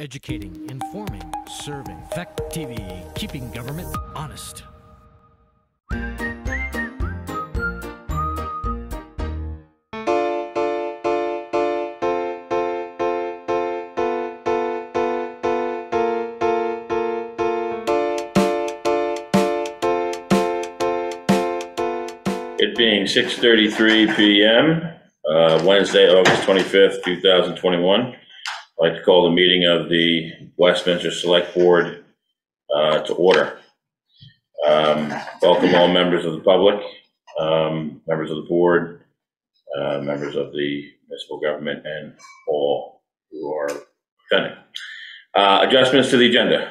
Educating, informing, serving. Fact TV, keeping government honest. It being 6:33 PM, uh, Wednesday, August 25th, 2021. I'd like to call the meeting of the Westminster Select Board uh, to order. Um, Welcome all members of the public, um, members of the board, uh, members of the municipal government, and all who are attending. Uh, Adjustments to the agenda.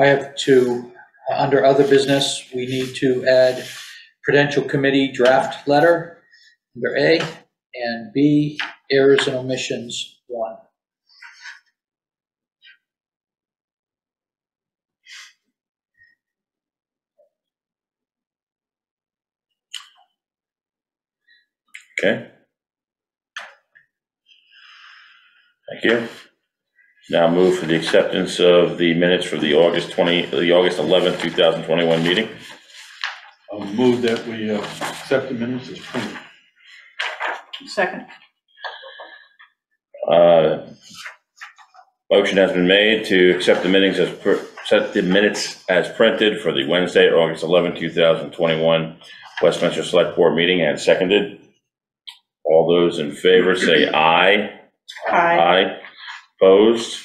I have two. Uh, Under other business, we need to add Prudential Committee draft letter, under A, and B, errors and omissions, one. Okay. Thank you. Now move for the acceptance of the minutes for the August 20, the August 11th, 2021 meeting. I'll move that we uh, accept the minutes as printed. Second. Uh, Motion has been made to accept the minutes as, pr- accept the minutes as printed for the Wednesday, August 11th, 2021 Westminster Select Board meeting and seconded. All those in favor say aye. Aye. Aye. Opposed?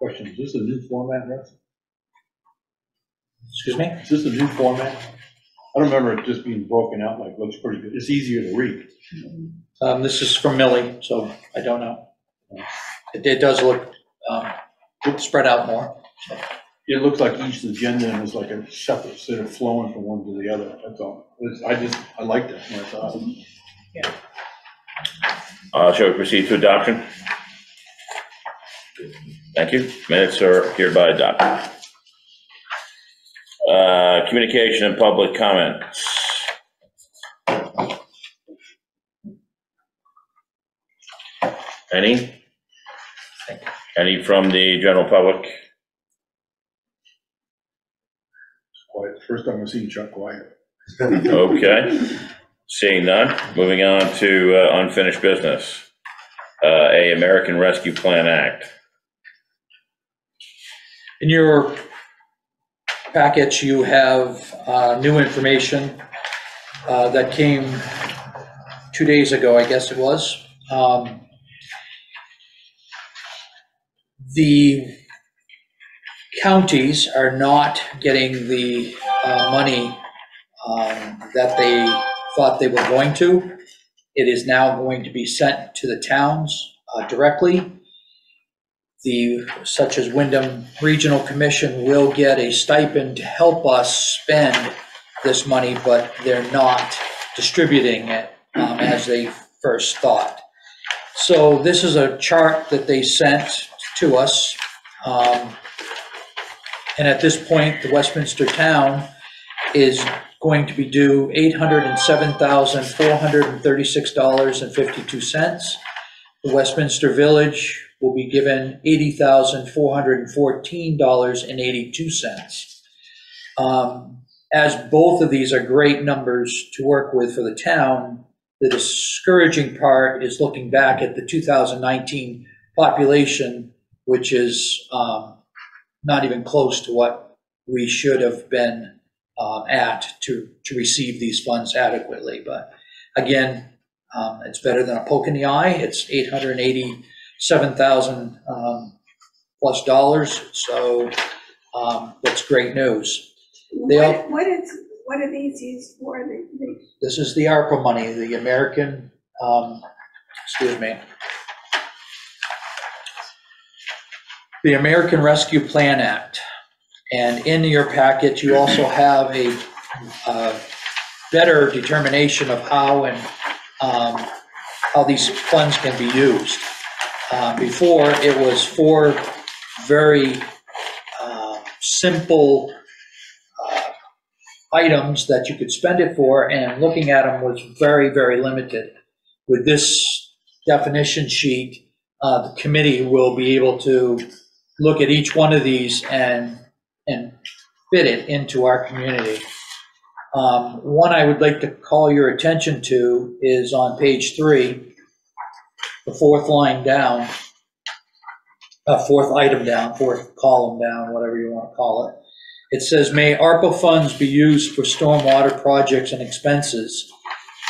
Question, is this a new format, Russ? Excuse me? Is this a new format? I don't remember it just being broken out like, looks pretty good. It's easier to read. Um, This is from Millie, so I don't know. It it does look um, spread out more. It looks like each agenda is like a separate set of flowing from one to the other, that's all. It's- I just, I liked it when I saw it. Uh, Shall we proceed to adoption? Thank you. Minutes are hereby adopted. Uh, Communication and public comments. Any? Any from the general public? Quiet. First time I've seen Chuck quiet. Okay. Seeing none, moving on to uh, unfinished business. Uh, A American Rescue Plan Act. In your package, you have uh, new information that came two days ago, I guess it was. Um, The counties are not getting the money um, that they thought they were going to. It is now going to be sent to the towns uh, directly the, such as Windham Regional Commission will get a stipend to help us spend this money, but they're not distributing it um, as they first thought. So this is a chart that they sent to us. um, And at this point, the Westminster Town is going to be due $807,436.52. The Westminster Village will be given eighty thousand four hundred and fourteen dollars and eighty-two cents. Um, as both of these are great numbers to work with for the town, the discouraging part is looking back at the two thousand nineteen population, which is, um, not even close to what we should have been, um, at to, to receive these funds adequately. But again, um, it's better than a poke in the eye. It's eight hundred and eighty seven thousand um, plus dollars, so um, that's great news. They all- What, what is, what are these used for? This is the ARPA money, the American, um, excuse me. The American Rescue Plan Act. And in your packet, you also have a uh, better determination of how and um, how these funds can be used. Uh, Before, it was four very uh, simple uh, items that you could spend it for, and looking at them was very, very limited. With this definition sheet, uh, the committee will be able to look at each one of these and, and fit it into our community. Um, One I would like to call your attention to is on page three, the fourth line down, uh, fourth item down, fourth column down, whatever you want to call it. It says, may ARPA funds be used for stormwater projects and expenses?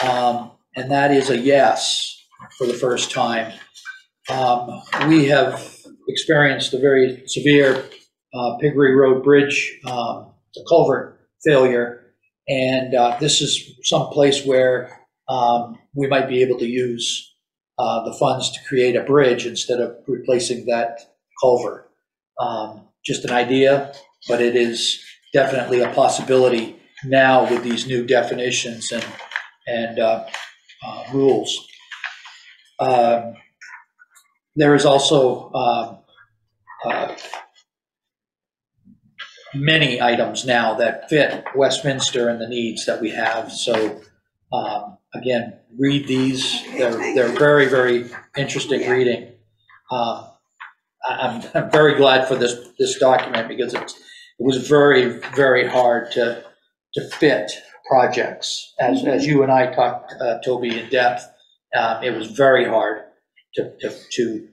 Um, And that is a yes for the first time. Um, We have experienced a very severe uh, Piggery Road Bridge um, culvert failure. And uh, this is some place where um, we might be able to use uh, the funds to create a bridge instead of replacing that culvert. Um, Just an idea, but it is definitely a possibility now with these new definitions and, and uh, uh, rules. Um, There is also um, uh, many items now that fit Westminster and the needs that we have. So um, again, read these. They're, they're very, very interesting reading. I- I'm, I'm very glad for this, this document because it's, it was very, very hard to, to fit projects. As, as you and I talked, uh, Toby, in depth, um, it was very hard to, to, to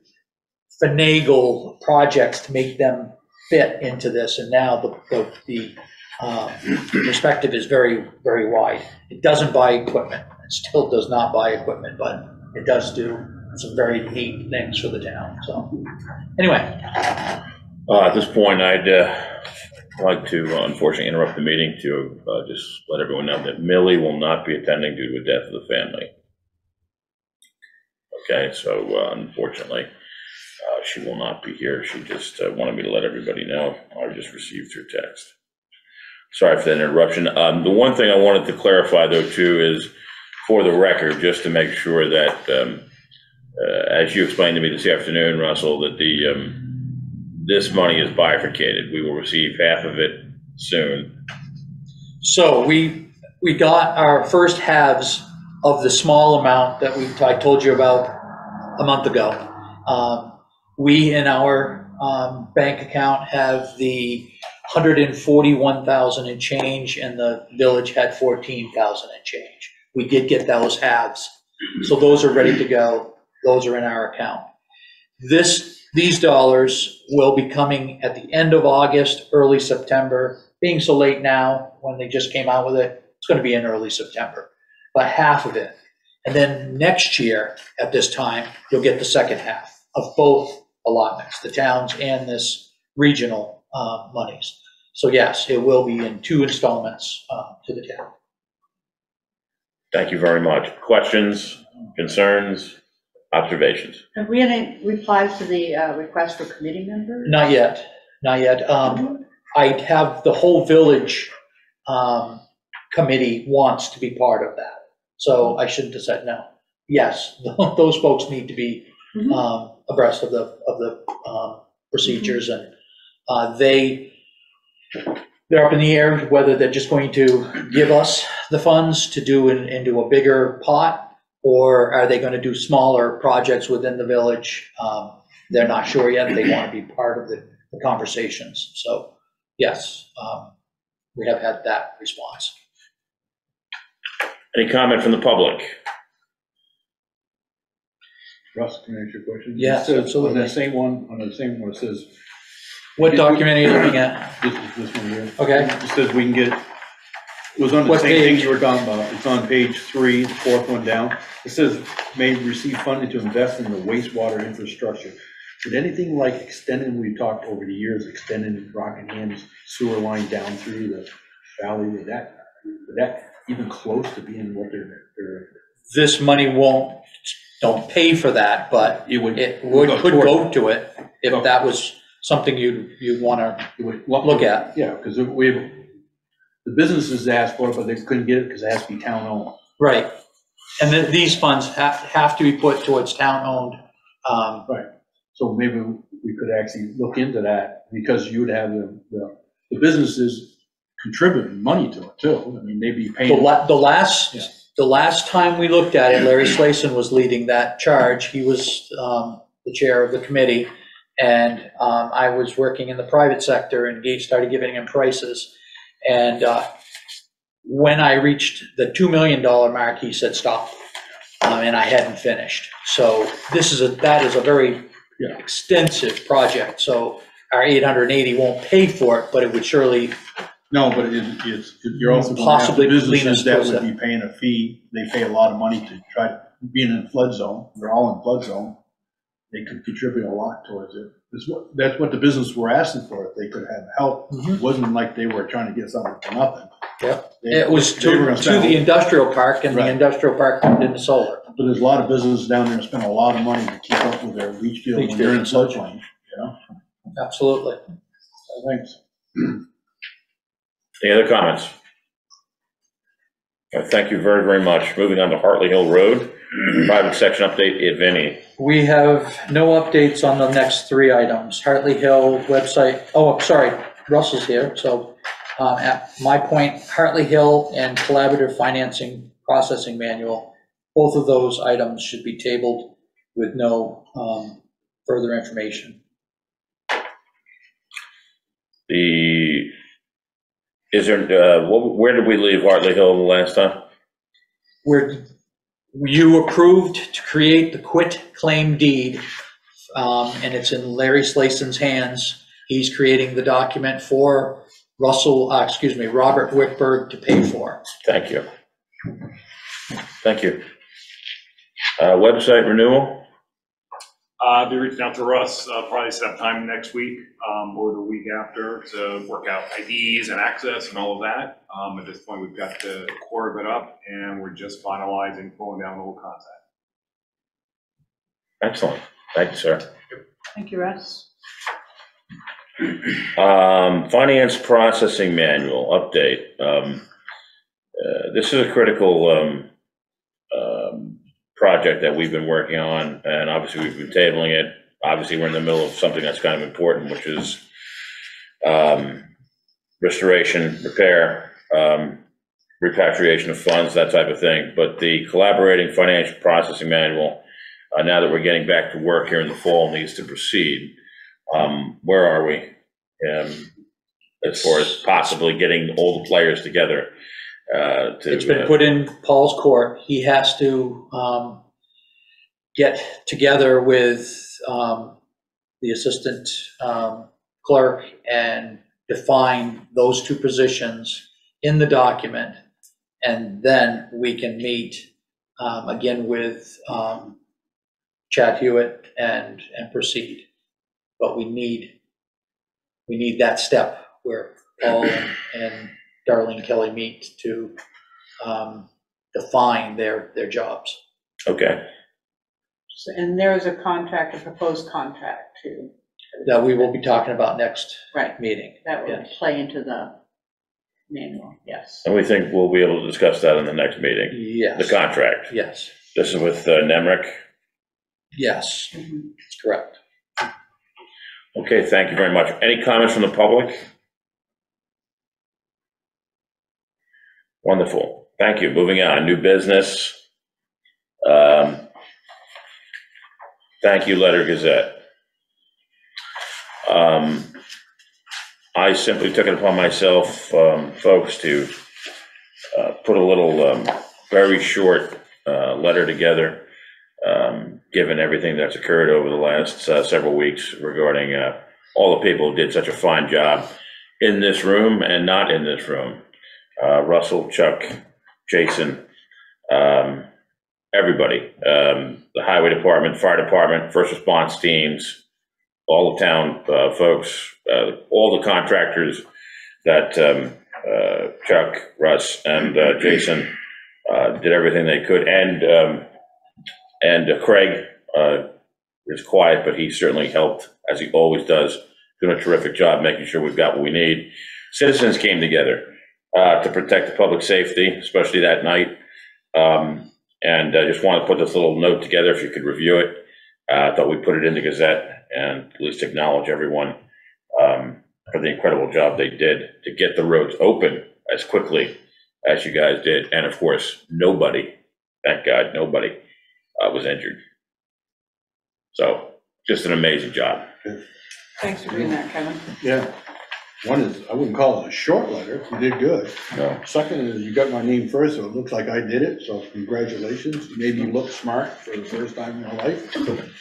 finagle projects to make them fit into this. And now the, the, the um, perspective is very, very wide. It doesn't buy equipment. It still does not buy equipment, but it does do some very neat things for the town. So anyway, Uh, At this point, I'd uh, like to uh, unfortunately interrupt the meeting to uh, just let everyone know that Millie will not be attending due to a death of the family. Okay, so uh, unfortunately, she will not be here. She just uh, wanted me to let everybody know. I just received her text. Sorry for that interruption. Um, The one thing I wanted to clarify, though, too, is for the record, just to make sure that, um, uh, as you explained to me this afternoon, Russell, that the, um, this money is bifurcated. We will receive half of it soon. so we, we got our first halves of the small amount that we, I told you about a month ago. Um, We, in our um, bank account, have the 141,000 and change, and the village had 14,000 and change. We did get those halves. So those are ready to go. Those are in our account. This, these dollars will be coming at the end of August, early September. Being so late now, when they just came out with it, it's going to be in early September, but half of it. And then next year, at this time, you'll get the second half of both allotments, the towns and this regional uh, monies. So yes, it will be in two installments uh, to the town. Thank you very much. Questions, concerns, observations? Have we any replies to the uh, request for committee members? Not yet, not yet. Um, I have, the whole village um, committee wants to be part of that. So I shouldn't have said no. Yes, those folks need to be Mhm. um, abreast of the, of the um, procedures and uh, they, they're up in the air whether they're just going to give us the funds to do in- into a bigger pot or are they going to do smaller projects within the village? Um, They're not sure yet. They want to be part of the the conversations. So yes, um, we have had that response. Any comment from the public? Russ, can I answer your question? Yes, It says absolutely. On that same one, on the same one, it says, What document are you looking at? this is this one here. Okay. It says we can get, it was on the What same thing page? you were talking about. It's on page three, the fourth one down. It says may receive funding to invest in the wastewater infrastructure. Did anything like extending, we talked over the years, extending Rockingham's sewer line down through the valley, would that, would that even close to being what they're, they're, This money won't, don't pay for that, but it would. it would, go could toward- go to it if that was something you'd, you'd want to it would look at. Yeah, because we, the businesses asked for it, but they couldn't get it because it has to be town owned. Right. And then these funds have, have to be put towards town-owned. um, So maybe we could actually look into that, because you would have the, the, the businesses contributing money to it too. I mean, they'd be The paying. la, the last. The last time we looked at it, Larry Slayson was leading that charge. He was um, the chair of the committee. And um, I was working in the private sector and Gage started giving him prices. And uh, when I reached the $2 million mark, he said, stop. Uh, And I hadn't finished. So this is a, that is a very Yeah. extensive project. So our 880 won't pay for it, but it would surely, No, but it, it's, you're also going to have Possibly businesses that would be paying a fee, they pay a lot of money to try, to being in flood zone, they're all in flood zone. They could contribute a lot towards it. That's what, that's what the business were asking for, if they could have help. Mhm. It wasn't like they were trying to get something for nothing. Yep. They- it was they were to, gonna to spend the industrial park and the Right. industrial park turned into solar. But there's a lot of businesses down there that spend a lot of money to keep up with their leach field Leach when they're in field. floodplain, you know? Absolutely. Thanks. Any other comments? Uh, Thank you very, very much. Moving on to Hartley Hill Road, private section update, if any. We have no updates on the next three items. Hartley Hill website, oh, I'm sorry, Russell's here, so um, at my point, Hartley Hill and Collaborative Financing Processing Manual, both of those items should be tabled with no um, further information. The, is there, uh, wh- where did we leave Hartley Hill the last time? Where you approved to create the quit claim deed, um, and it's in Larry Slason's hands. He's creating the document for Russell, uh, excuse me, Robert Wickberg to pay for. Thank you. Thank you. Uh, Website renewal? Uh, be reaching out to Russ, uh, probably set up time next week, um, or the week after to work out IDs and access and all of that. Um, at this point, we've got the core of it up and we're just finalizing, pulling down the whole concept. Excellent. Thank you, sir. Thank you, Russ. Um, Finance Processing Manual, update. Um, uh, This is a critical um, project that we've been working on, and obviously we've been tabling it. Obviously, we're in the middle of something that's kind of important, which is um, restoration, repair, um, repatriation of funds, that type of thing. But the collaborating financial processing manual, uh, now that we're getting back to work here in the fall, needs to proceed. Um, Where are we? um, as far as possibly getting all the players together uh, to. It's been uh, put in Paul's court. He has to um, get together with um, the assistant um, clerk and define those two positions in the document. And then we can meet um, again with um, Chad Hewitt and, and proceed. But we need, we need that step where Paul and- and Darlene Kelly meet to um, define their, their jobs. Okay, And there is a contract, a proposed contract too. That we will be talking about next Right, meeting. that will Yes. play into the manual, yes. and we think we'll be able to discuss that in the next meeting. Yes. The Yes, contract, yes, this is with uh, NEMRC. yes, Mhm. that's correct. Okay, thank you very much. Any comments from the public? Wonderful, thank you. Moving on, new business. Um, Thank you, Letter Gazette. Um, I simply took it upon myself, um, folks, to uh, put a little, um, very short uh, letter together, um, given everything that's occurred over the last uh, several weeks regarding uh, all the people who did such a fine job in this room and not in this room. Uh, Russell, Chuck, Jason, um, everybody, um, the highway department, fire department, first response teams, all the town uh, folks, uh, all the contractors that um, uh, Chuck, Russ, and uh, Jason uh, did everything they could, and um, and uh, Craig uh, is quiet, but he certainly helped as he always does, doing a terrific job making sure we've got what we need. Citizens came together uh, to protect the public safety, especially that night. Um, and I just want to put this little note together if you could review it. Uh, I thought we'd put it in the Gazette and at least acknowledge everyone um, for the incredible job they did to get the roads open as quickly as you guys did. And of course, nobody, thank God, nobody uh, was injured. So just an amazing job. Thanks for doing that, Kevin. Yeah. One is, I wouldn't call it a short letter, you did good. No. Second is, you got my name first, so it looks like I did it, so congratulations. You Made me look smart for the first time in my life.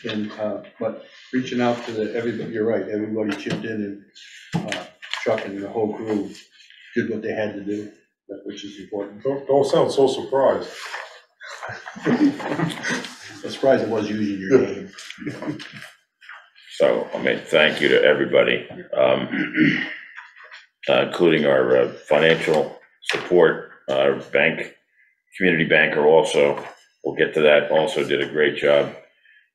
And, uh, but reaching out to the, everybody, you're right, everybody chipped in and, uh, Chuck and the whole crew did what they had to do, that- which is important. Don't, don't sound so surprised. I'm surprised it was using your name. So, I mean, thank you to everybody, um, uh, including our uh, financial support, our bank, community banker also. We'll get to that, also did a great job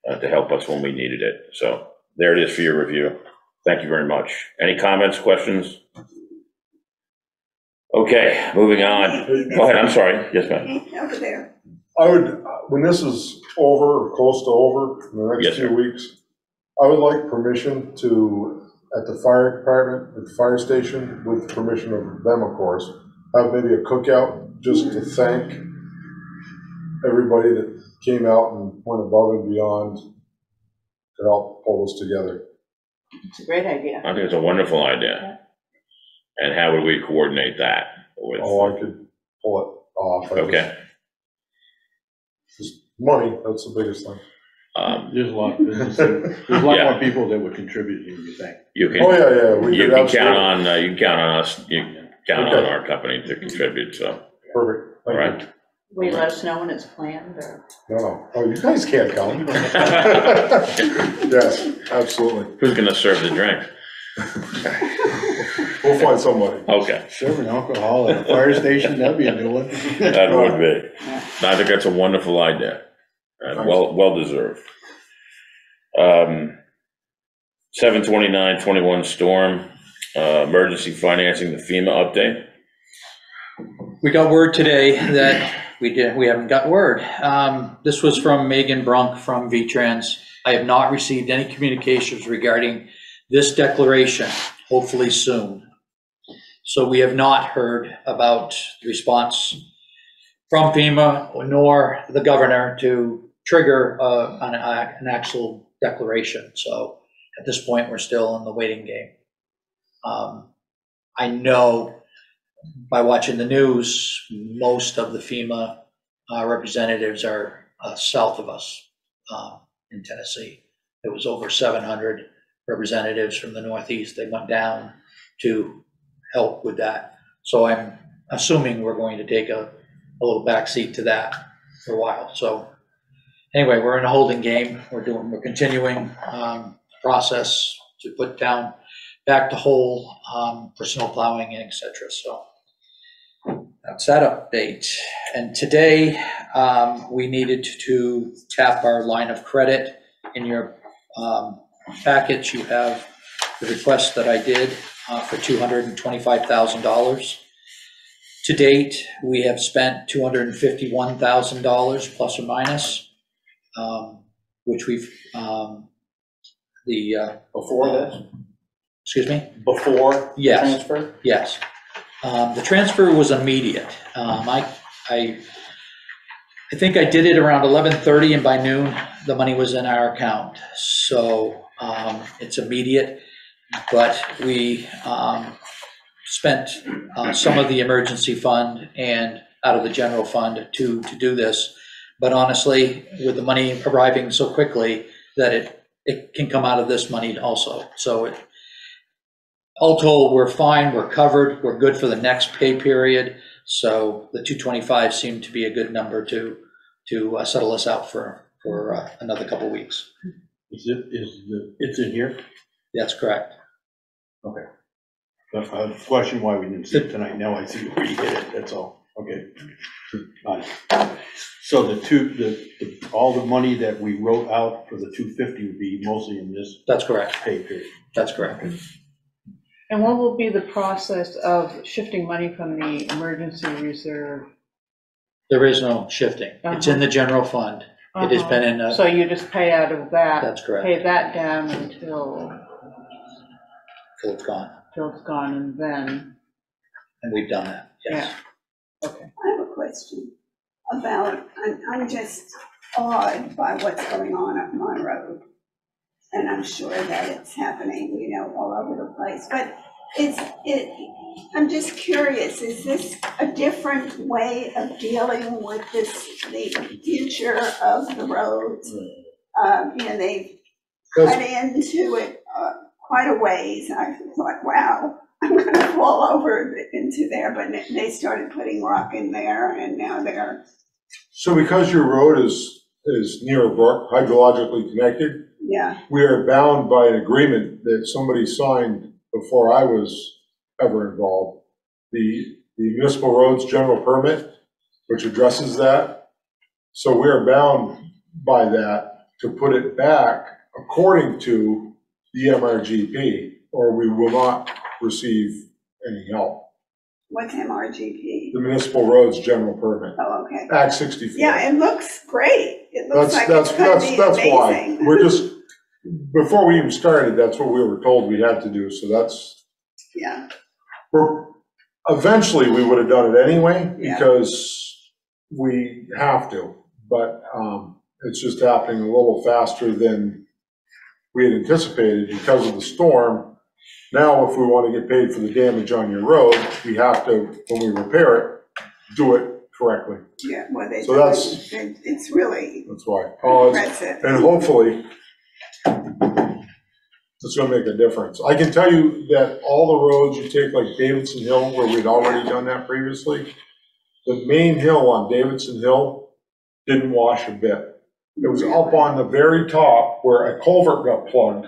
uh, to help us when we needed it. So there it is for your review. Thank you very much. Any comments, questions? Okay, moving on. Go ahead, I'm sorry. Yes, ma'am. Over there. I would, when this is over, or close to over, in the Yes, next few weeks, I would like permission to, at the fire department, at the fire station, with permission of them, of course, have maybe a cookout, just to thank everybody that came out and went above and beyond to help pull this together. It's a great idea. I think it's a wonderful idea. And how would we coordinate that with? Oh, I could pull it off. I just- Okay. just Money, that's the biggest thing. Um, There's a lot, there's there's a lot Yeah. more people that would contribute than you think. You Oh, can, yeah, yeah. we you could can absolutely- count on, uh, you can count on us, you can count on Okay. our company to contribute, so, Perfect, all thank you. right. Will you let us know when it's planned, or? No, no, oh, you guys can't count. Yes, absolutely. Who's gonna serve the drink? We'll find somebody. Okay, Serving alcohol at a fire station, that'd be a new one. that would be. I think that's a wonderful idea, and well, well-deserved. Um, seven twenty-nine twenty-one storm, uh, emergency financing, the FEMA update. We got word today that we did, we haven't got word. Um, This was from Megan Brunk from VTrans. I have not received any communications regarding this declaration, hopefully soon. So we have not heard about the response from FEMA nor the governor to trigger uh, an an actual declaration. So at this point, we're still in the waiting game. Um, I know by watching the news, most of the FEMA uh, representatives are uh, south of us uh, in Tennessee. There was over 700 representatives from the Northeast. They went down to help with that. So I'm assuming we're going to take a, a little backseat to that for a while. So anyway, we're in a holding game. We're doing, we're continuing um, process to put down back to whole um, for snow plowing and et cetera. So that's that update. And today, um, we needed to tap our line of credit. In your um, package, you have the request that I did uh, for $225,000. To date, we have spent $251,000 plus or minus, um, which we've, um, the, uh, Before this? excuse me? Before Yes. transfer? Yes. Um, The transfer was immediate. Um, I, I, I think I did it around 11:30 and by noon, the money was in our account. So um, it's immediate, but we um, spent uh, some of the emergency fund and out of the general fund to, to do this. But honestly, with the money arriving so quickly, that it, it can come out of this money also. So it, all told, we're fine, we're covered, we're good for the next pay period. So the 225 seemed to be a good number to, to uh, settle us out for, for uh, another couple weeks. Is it, is the, it's in here? That's correct. That's a question why we didn't see it tonight. Now I see where you get it, that's all. Okay. Fine. So the two, the, the, all the money that we wrote out for the two fifty would be mostly in this That's correct. pay period. That's correct. And what will be the process of shifting money from the emergency reserve? There is no shifting. It's in the general fund. It has been in, Uh-huh. a- So you just pay out of that? That's correct. Pay that down until, till it's gone. until it's gone, and then, And we've done that, yes. Okay. I have a question about, I'm, I'm just awed by what's going on up my road. and I'm sure that it's happening, you know, all over the place, but it's, it, I'm just curious, is this a different way of dealing with this, the future of the roads? Um, you know, they cut into it, uh, quite a ways, I thought, wow, I'm gonna fall over into there, but they started putting rock in there, and now they're, So because your road is, is near a brook, hydrologically connected, yeah, we are bound by an agreement that somebody signed before I was ever involved. The, the municipal roads general permit, which addresses that. So we are bound by that to put it back according to the MRGP, or we will not receive any help. what's MRGP? The municipal roads general permit, Oh, okay. Act sixty-four. Yeah, it looks great. It looks That's, like that's, it's gonna that's, be that's why. amazing. We're just, before we even started, that's what we were told we had to do, so that's, Yeah, we're, eventually, we would have done it anyway, Yeah. because we have to, but, um, it's just happening a little faster than we had anticipated because of the storm. Now, if we want to get paid for the damage on your road, we have to, when we repair it, do it correctly, yeah, well, they So that's- it, it- it's really that's why. Oh, it's- impressive. And hopefully, it's gonna make a difference. I can tell you that all the roads you take, like Davidson Hill, where we'd already done that previously, the main hill on Davidson Hill didn't wash a bit. It was up on the very top where a culvert got plugged.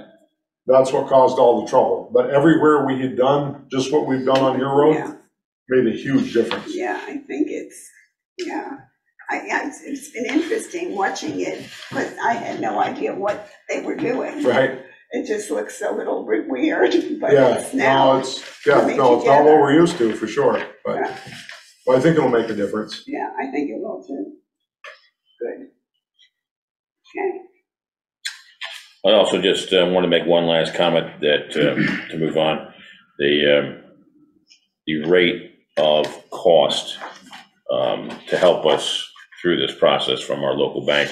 That's what caused all the trouble. But everywhere we had done, just what we've done on your road, Yeah, made a huge difference. yeah, I think it's, yeah. I, yeah, it's, it's been interesting watching it, but I had no idea what they were doing. Right? It just looks a little bit weird, but Yeah, it's no, now, it's, yeah, coming no, it's not what together. we're used to, for sure, but, Yeah. but I think it'll make a difference. yeah, I think it will too. Good. Okay, I also just want to make one last comment that, um, to move on. The, um, the rate of cost um, to help us through this process from our local bank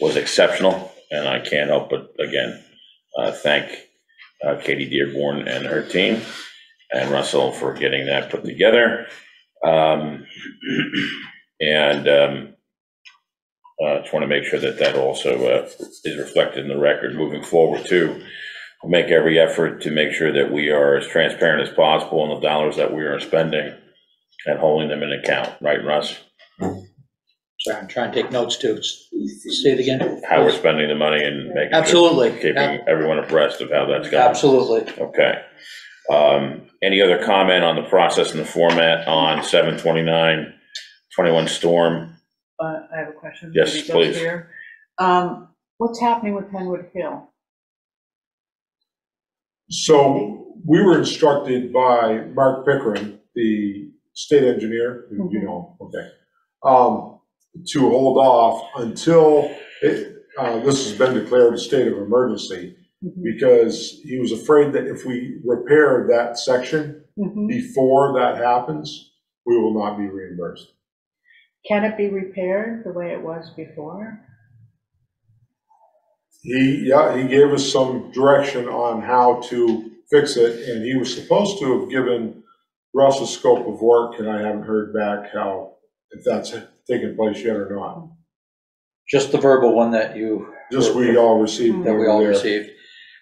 was exceptional, and I can't help but, again, uh, thank uh, Katie Dearborn and her team, and Russell for getting that put together. Um, And um, uh, just want to make sure that that also uh, is reflected in the record moving forward too. We'll make every effort to make sure that we are as transparent as possible on the dollars that we are spending and holding them in account, right, Russ? Sorry, I'm trying to take notes too. Say it again. How we're spending the money and making sure, Absolutely. keeping everyone abreast of how that's going. Absolutely. Okay. Um, Any other comment on the process and the format on 729, 21 Storm? Uh, I have a question. Yes, Maybe it please. here. Um, what's happening with Henwood Hill? So we were instructed by Mark Pickering, the state engineer, who you know, okay, um, to hold off until it, uh, this has been declared a state of emergency, Mhm. because he was afraid that if we repair that section Mhm. before that happens, we will not be reimbursed. Can it be repaired the way it was before? He, yeah, he gave us some direction on how to fix it, and he was supposed to have given Russ a scope of work, and I haven't heard back how, if that's taken place yet or not. Just the verbal one that you, Just we all received. that we all there. received.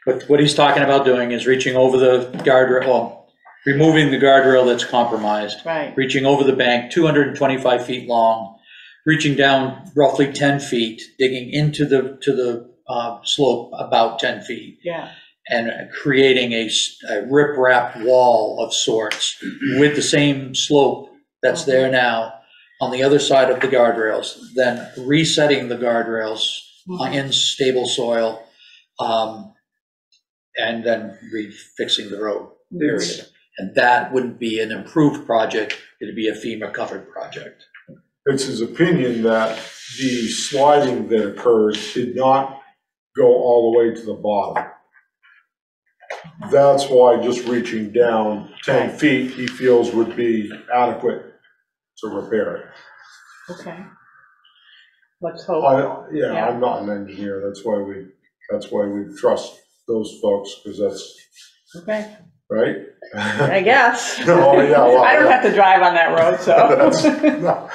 But what he's talking about doing is reaching over the guardrail, well, removing the guardrail that's compromised, Right, reaching over the bank, 225 feet long, reaching down roughly 10 feet, digging into the, to the uh, slope about 10 feet, yeah, and creating a s- a riprap wall of sorts with the same slope that's there now on the other side of the guardrails, then resetting the guardrails uh, in stable soil, um, and then refixing the road, period. And that wouldn't be an improved project, it'd be a FEMA-covered project. It's his opinion that the sliding that occurred did not go all the way to the bottom. That's why just reaching down 10 feet, he feels would be adequate to repair it. okay. Let's hope, I, yeah, Yeah. I'm not an engineer, that's why we That's why we trust those folks, because that's, Okay, right? I guess. Oh, yeah, well, I don't yeah. have to drive on that road, That's- so. no.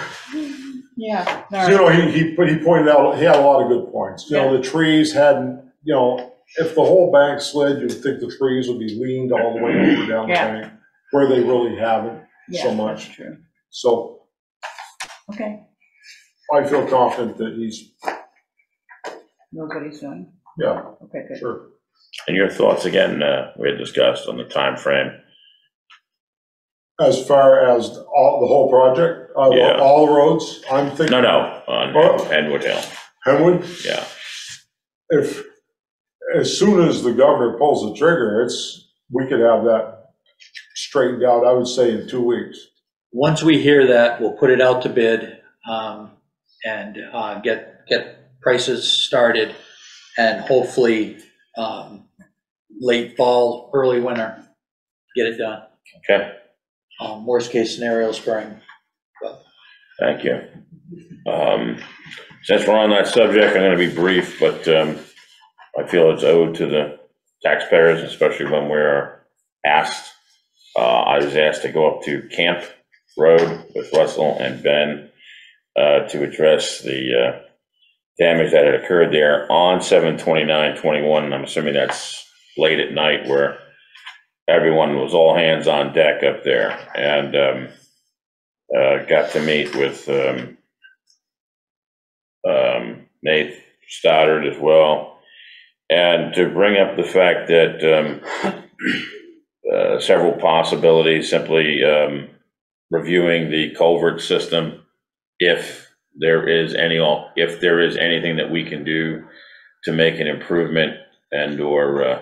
Yeah. all So, You right. know, he, he, but he pointed out, he had a lot of good points. You know, the trees hadn't, you know, if the whole bank slid, you'd think the trees would be leaned all the way over down the Yeah. bank, where they really haven't so Yeah, much. that's true. So Okay, I feel confident that he's, knows what he's doing. yeah, Okay, good. sure. And your thoughts again, uh, we had discussed on the time frame. As far as all, the whole project, uh, Yeah. all the roads, I'm thinking. No, no, on Oh. Edward Hill, Henwood, yeah. if, as soon as the governor pulls the trigger, it's, we could have that straightened out, I would say in two weeks. Once we hear that, we'll put it out to bid um, and uh, get, get prices started and hopefully um, late fall, early winter, get it done. Okay, Um, Worst case scenario, spring. thank you. Um, Since we're on that subject, I'm gonna be brief, but um, I feel it's owed to the taxpayers, especially when we're asked. Uh, I was asked to go up to Camp Road with Russell and Ben uh, to address the uh, damage that had occurred there on 7/29/21. And I'm assuming that's late at night where everyone was all hands on deck up there. And um, uh, got to meet with um, um, Nate Stoddard as well. And to bring up the fact that um, uh, several possibilities, simply um, reviewing the culvert system, if there is any, if there is anything that we can do to make an improvement and or uh,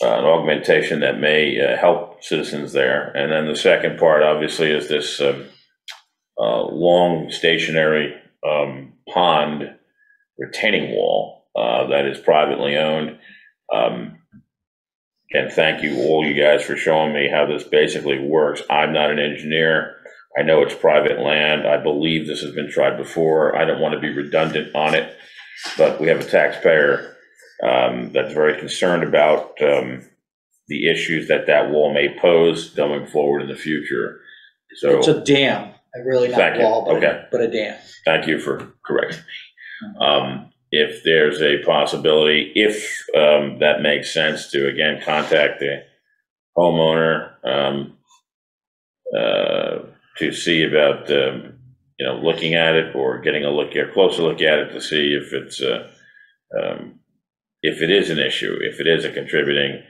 an augmentation that may uh, help citizens there. And then the second part, obviously, is this um, uh, long stationary um, pond retaining wall uh, that is privately owned. Um, and thank you, all you guys, for showing me how this basically works. I'm not an engineer. I know it's private land. I believe this has been tried before. I don't want to be redundant on it, but we have a taxpayer um, that's very concerned about um, the issues that that wall may pose going forward in the future. So. It's a dam, I really not Thank a you. wall, but, Okay. but a dam. Thank you for correcting me. Um, if there's a possibility, if, um, that makes sense to, again, contact the homeowner, um, uh, to see about, um, you know, looking at it or getting a look, a closer look at it to see if it's, uh, um, if it is an issue, if it is a contributing,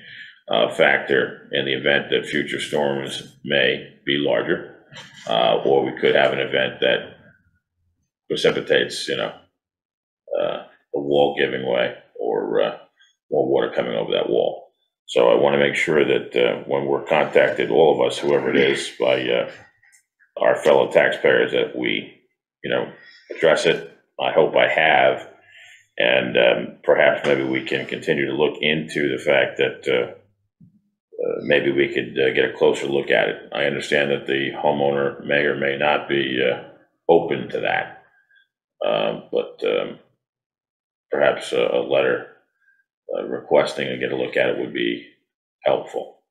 uh, factor in the event that future storms may be larger, uh, or we could have an event that precipitates, you know, uh, a wall giving way or uh, more water coming over that wall. So I want to make sure that uh, when we're contacted, all of us, whoever it is, by our fellow taxpayers, that we, you know, address it. I hope I have. And um, perhaps maybe we can continue to look into the fact that uh, uh, maybe we could uh, get a closer look at it. I understand that the homeowner may or may not be uh, open to that. Um, But um, perhaps a a letter uh, requesting and get a look at it would be helpful.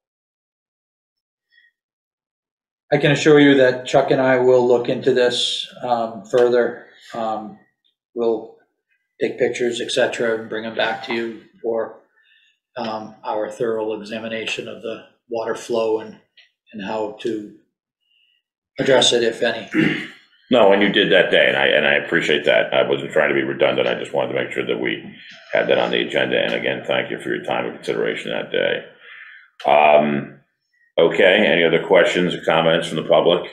I can assure you that Chuck and I will look into this um, further. Um, We'll take pictures, et cetera, and bring them back to you for um, our thorough examination of the water flow and, and how to address it, if any. No, and you did that day, and I, and I appreciate that. I wasn't trying to be redundant. I just wanted to make sure that we had that on the agenda. And again, thank you for your time and consideration that day. Um, Okay, any other questions or comments from the public?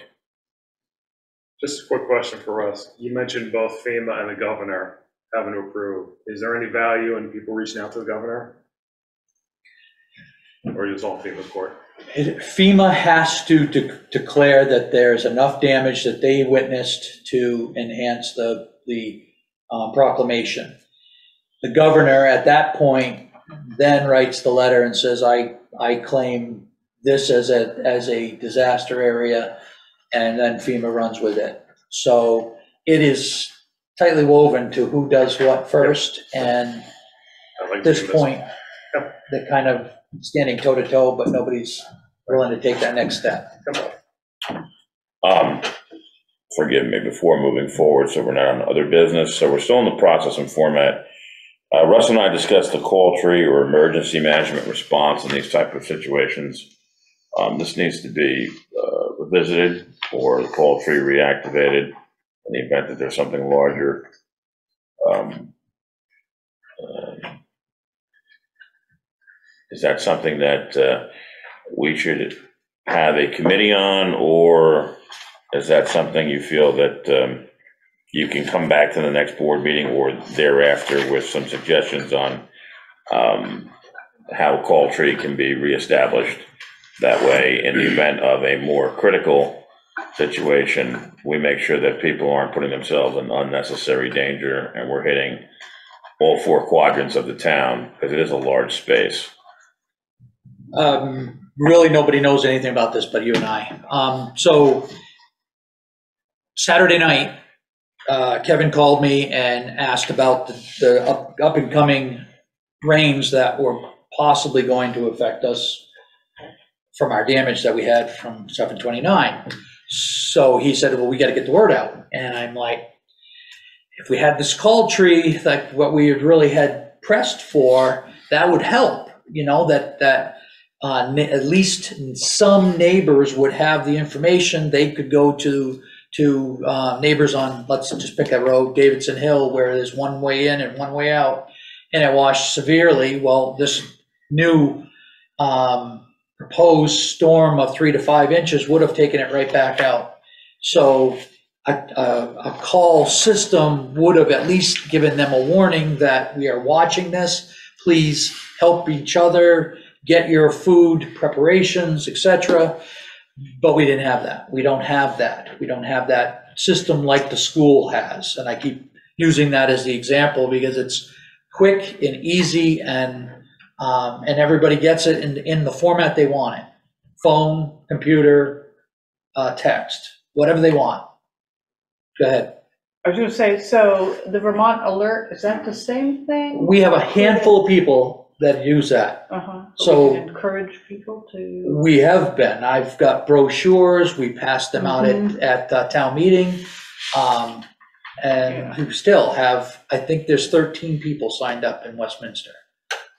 Just a quick question for us. You mentioned both FEMA and the governor having to approve. Is there any value in people reaching out to the governor? Or is it all FEMA's court? FEMA has to de- declare that there's enough damage that they witnessed to enhance the, the um, proclamation. The governor, at that point, then writes the letter and says, I, I claim this as a, as a disaster area, and then FEMA runs with it. So it is tightly woven to who does what first, and I'd like at this see point, they're kind of standing toe to toe, but nobody's willing to take that next step. Um, forgive me, before moving forward, so we're not on other business, so we're still in the process and format. Uh, Russ and I discussed the call tree or emergency management response in these type of situations. Um, this needs to be, uh, revisited or the call tree reactivated in the event that there's something larger. Um, uh, Is that something that, uh, we should have a committee on, or is that something you feel that um, you can come back to the next board meeting or thereafter with some suggestions on um, how call tree can be reestablished? That way, in the event of a more critical situation, we make sure that people aren't putting themselves in unnecessary danger and we're hitting all four quadrants of the town, because it is a large space. Um, really, nobody knows anything about this but you and I. Um, so Saturday night, uh, Kevin called me and asked about the, the up, up and coming rains that were possibly going to affect us from our damage that we had from 729. So he said, well, we got to get the word out. And I'm like, if we had this call tree, like what we had really had pressed for, that would help, you know, that, that uh, at least some neighbors would have the information. They could go to, to uh, neighbors on, let's just pick a road, Davidson Hill, where there's one way in and one way out, and it washed severely. Well, this new um, proposed storm of three to five inches would have taken it right back out. So a, a, a call system would have at least given them a warning that we are watching this. Please help each other, get your food preparations, etc. But we didn't have that. We don't have that. We don't have that system like the school has. And I keep using that as the example because it's quick and easy and, um, and everybody gets it in, in the format they want it. Phone, computer, uh, text, whatever they want. Go ahead. I was gonna say, so the Vermont Alert, is that the same thing? We have a handful of people that use that. Uh-huh. So- We encourage people to, We have been. I've got brochures. We passed them out at, at uh, town meeting. Um, and we still have, I think there's 13 people signed up in Westminster.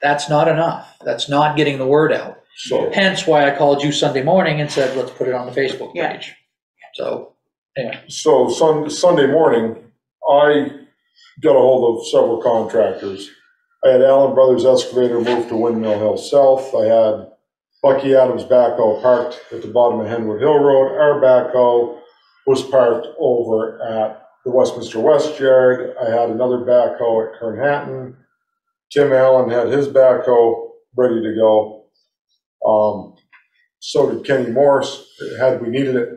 That's not enough. That's not getting the word out. So, Hence why I called you Sunday morning and said, let's put it on the Facebook Yeah. page. So, anyway, so Sun, Sunday morning, I got a hold of several contractors. I had Allen Brothers Excavator moved to Windmill Hill South. I had Bucky Adams backhoe parked at the bottom of Henwood Hill Road. Our backhoe was parked over at the Westminster West Yard. I had another backhoe at Kern Hatton. Tim Allen had his backhoe ready to go. Um, so did Kenny Morse, had we needed it,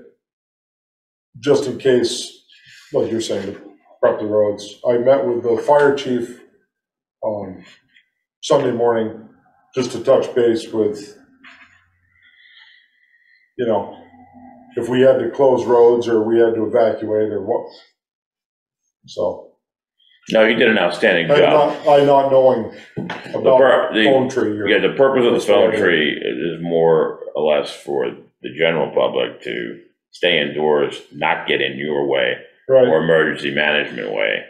just in case, like you're saying, to prep the roads. I met with the fire chief, um, Sunday morning, just to touch base with, you know, if we had to close roads or we had to evacuate or what. So, No, you did an outstanding I job. not, I not knowing about the- phone tree or. Yeah, the purpose of the phone tree is more or less for the general public to stay indoors, not get in your way Right. or emergency management way.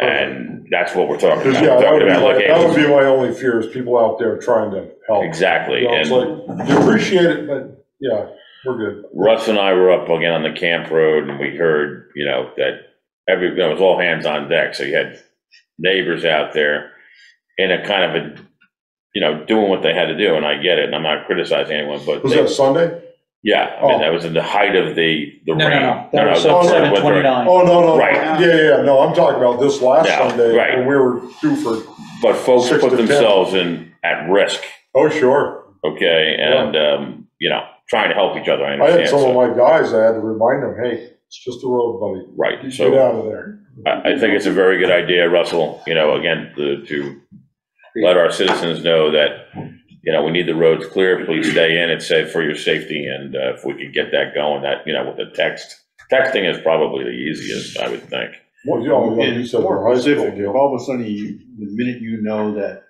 And that's what we're talking about. yeah, We're that would talking be, about my- that would be my only fear, is people out there trying to help. Exactly. You know, It's And like, you appreciate it, but, yeah, we're good. Russ and I were up again on the camp road and we heard, you know, that every, it was all hands on deck. So you had neighbors out there in a kind of a, you know, doing what they had to do. And I get it. And I'm not criticizing anyone, but Was they- that Sunday? yeah, I mean, Oh. that was in the height of the, the no, rain. no, no. That was that was seven winter. twenty-nine. Oh, no, no. Right. Yeah, yeah, yeah, no, I'm talking about this last Yeah, Sunday, right. when we were due for, But folks Six put to ten. themselves in, at risk, oh, sure. okay, and, um, you know, trying to help each other, I I had understand. some of so- my guys, I had to remind them, hey, it's just a road, buddy. Right, Get so out of there. I, I think it's a very good idea, Russell, you know, again, to, to let our citizens know that, you know, we need the roads clear, please stay in, it's safe for your safety, and, uh, if we could get that going, that, you know, with the text, texting is probably the easiest, I would think. Well, you know, like you And said, the more school specific, if deal. all of a sudden you, the minute you know that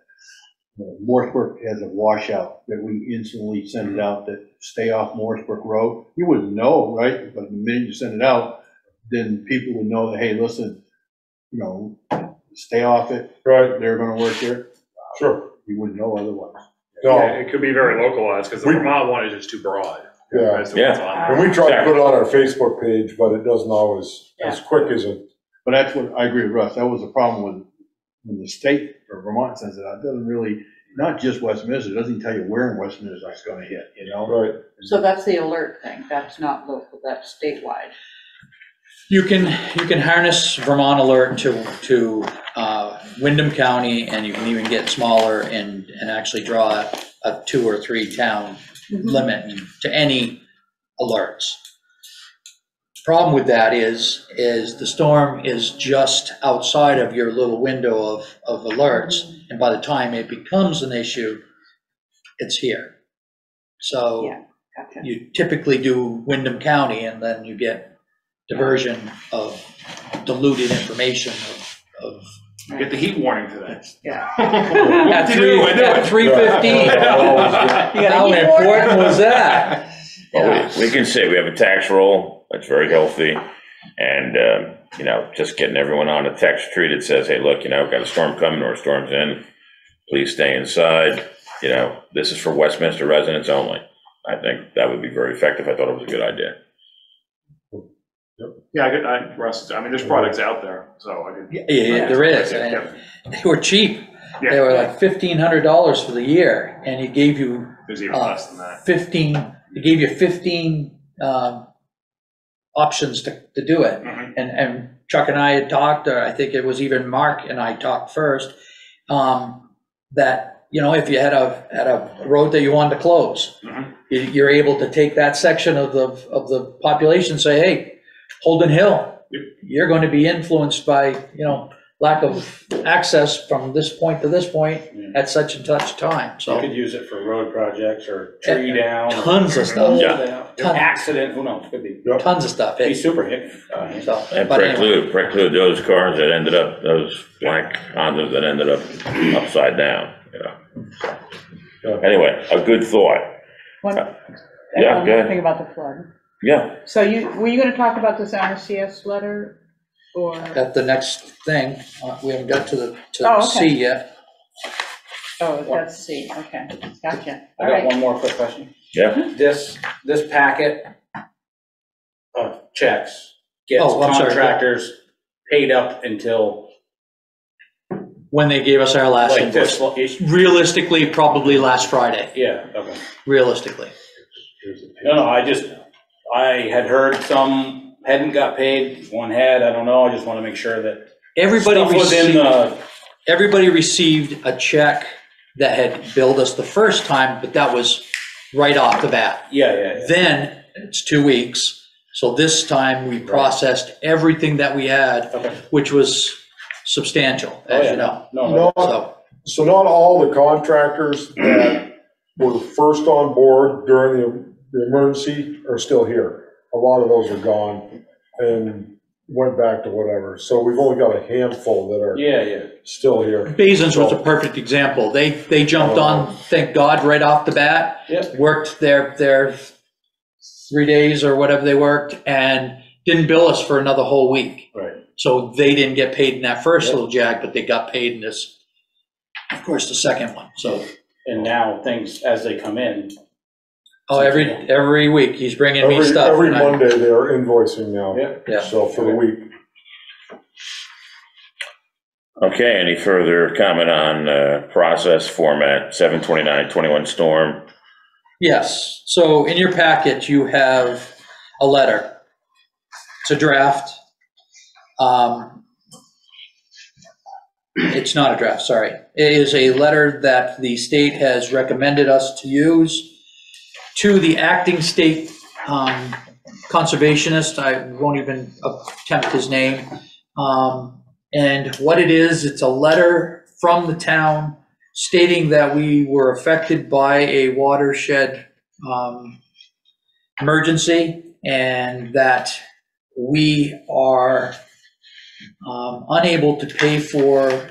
Morrisburg has a washout that we instantly send it out that stay off Morrisburg Road. You wouldn't know, right? But the minute you send it out, then people would know that, hey, listen, you know, stay off it. Right, They're gonna work here. sure, You wouldn't know otherwise. Yeah, no, it could be very localized, because the We- Vermont one is just too broad. yeah. as to what's Yeah. on And we try to put it on our Facebook page, but it doesn't always, as quick as it, But that's what, I agree with Russ, that was the problem with, when the state or Vermont sends it out, it doesn't really, not just Westminster, it doesn't even tell you where in Westminster it's gonna hit, you know? right, So that's the alert thing, that's not local, that's statewide. You can, you can harness Vermont Alert to, to uh, Windham County, and you can even get smaller and, and actually draw a two or three town limit to any alerts. Problem with that is, is the storm is just outside of your little window of, of alerts, and by the time it becomes an issue, it's here. So Yeah, gotcha. you typically do Windham County, and then you get diversion of diluted information of, of Get the heat warning today. Yeah. at three, at three fifteen. You got a How heat warning? important was that? Well, we, we can say we have a tax roll that's very healthy, and, um, you know, just getting everyone on a text tree that says, hey, look, you know, got a storm coming or a storm's in, please stay inside, you know, this is for Westminster residents only. I think that would be very effective, I thought it was a good idea. Yeah, I could, I, Russ, I mean, there's products out there, so I could. Yeah, yeah, there is, Yeah, and they were cheap. yeah. They were like fifteen hundred dollars for the year, and he gave you There's even uh, less than that. fifteen, he gave you fifteen, um, options to, to do it. Mhm. And, and Chuck and I had talked, or I think it was even Mark and I talked first, um, that, you know, if you had a, had a road that you wanted to close, Mhm. you, you're able to take that section of the, of the population, and say, hey, Holden Hill, Yep. you're going to be influenced by, you know, lack of access from this point to this point at such and such time, So You so could use it for road projects or tree down. tons of stuff, Yeah. Ton- Accident, who knows, could be, tons of stuff. be It- super hit. uh, so, And but anyway. preclude, preclude those cars that ended up, those blank Hondas that ended up upside down, you know. Anyway, a good thought, One, Yeah, one go ahead. thing about the flood. yeah. So you, were you gonna talk about this NRCS letter, or? At the next thing, uh, we haven't got to the, Oh, to okay. C yet. Oh, that's C, okay, gotcha, I got right. one more quick question. Yeah. This, this packet of checks gets Oh, I'm sorry. contractors paid up until When they gave us our last like this, invoice. ish- Realistically, probably last Friday, yeah, okay. realistically. No, no, I just, I had heard some hadn't got paid, one had, I don't know, I just want to make sure that Everybody stuff was in received, the, everybody received a check that had billed us the first time, but that was right off the bat. yeah, yeah, yeah. Then, it's two weeks, so this time we processed everything that we had, Okay. which was substantial, Oh, as yeah, you know. No, no, No, So, so not all the contractors that were first on board during the, the emergency are still here. A lot of those are gone and went back to whatever, so we've only got a handful that are yeah, yeah. still here. Basins was a perfect example. They, they jumped on, um, thank God, right off the bat. Yeah. Worked their, their three days or whatever they worked and didn't bill us for another whole week. Right. So they didn't get paid in that first Yeah. little jag, but they got paid in this, of course, the second one. So, And now things, as they come in, oh, every, every week he's bringing me Every, stuff. every and I- Monday they are invoicing now, yeah, Yeah. so for the week. Okay, any further comment on, uh, process format, seven twenty-nine twenty-one storm? Yes, so in your packet, you have a letter. It's a draft. Um, It's not a draft, sorry. It is a letter that the state has recommended us to use to the acting state um, conservationist, I won't even attempt his name. Um, And what it is, it's a letter from the town stating that we were affected by a watershed um, emergency and that we are um, unable to pay for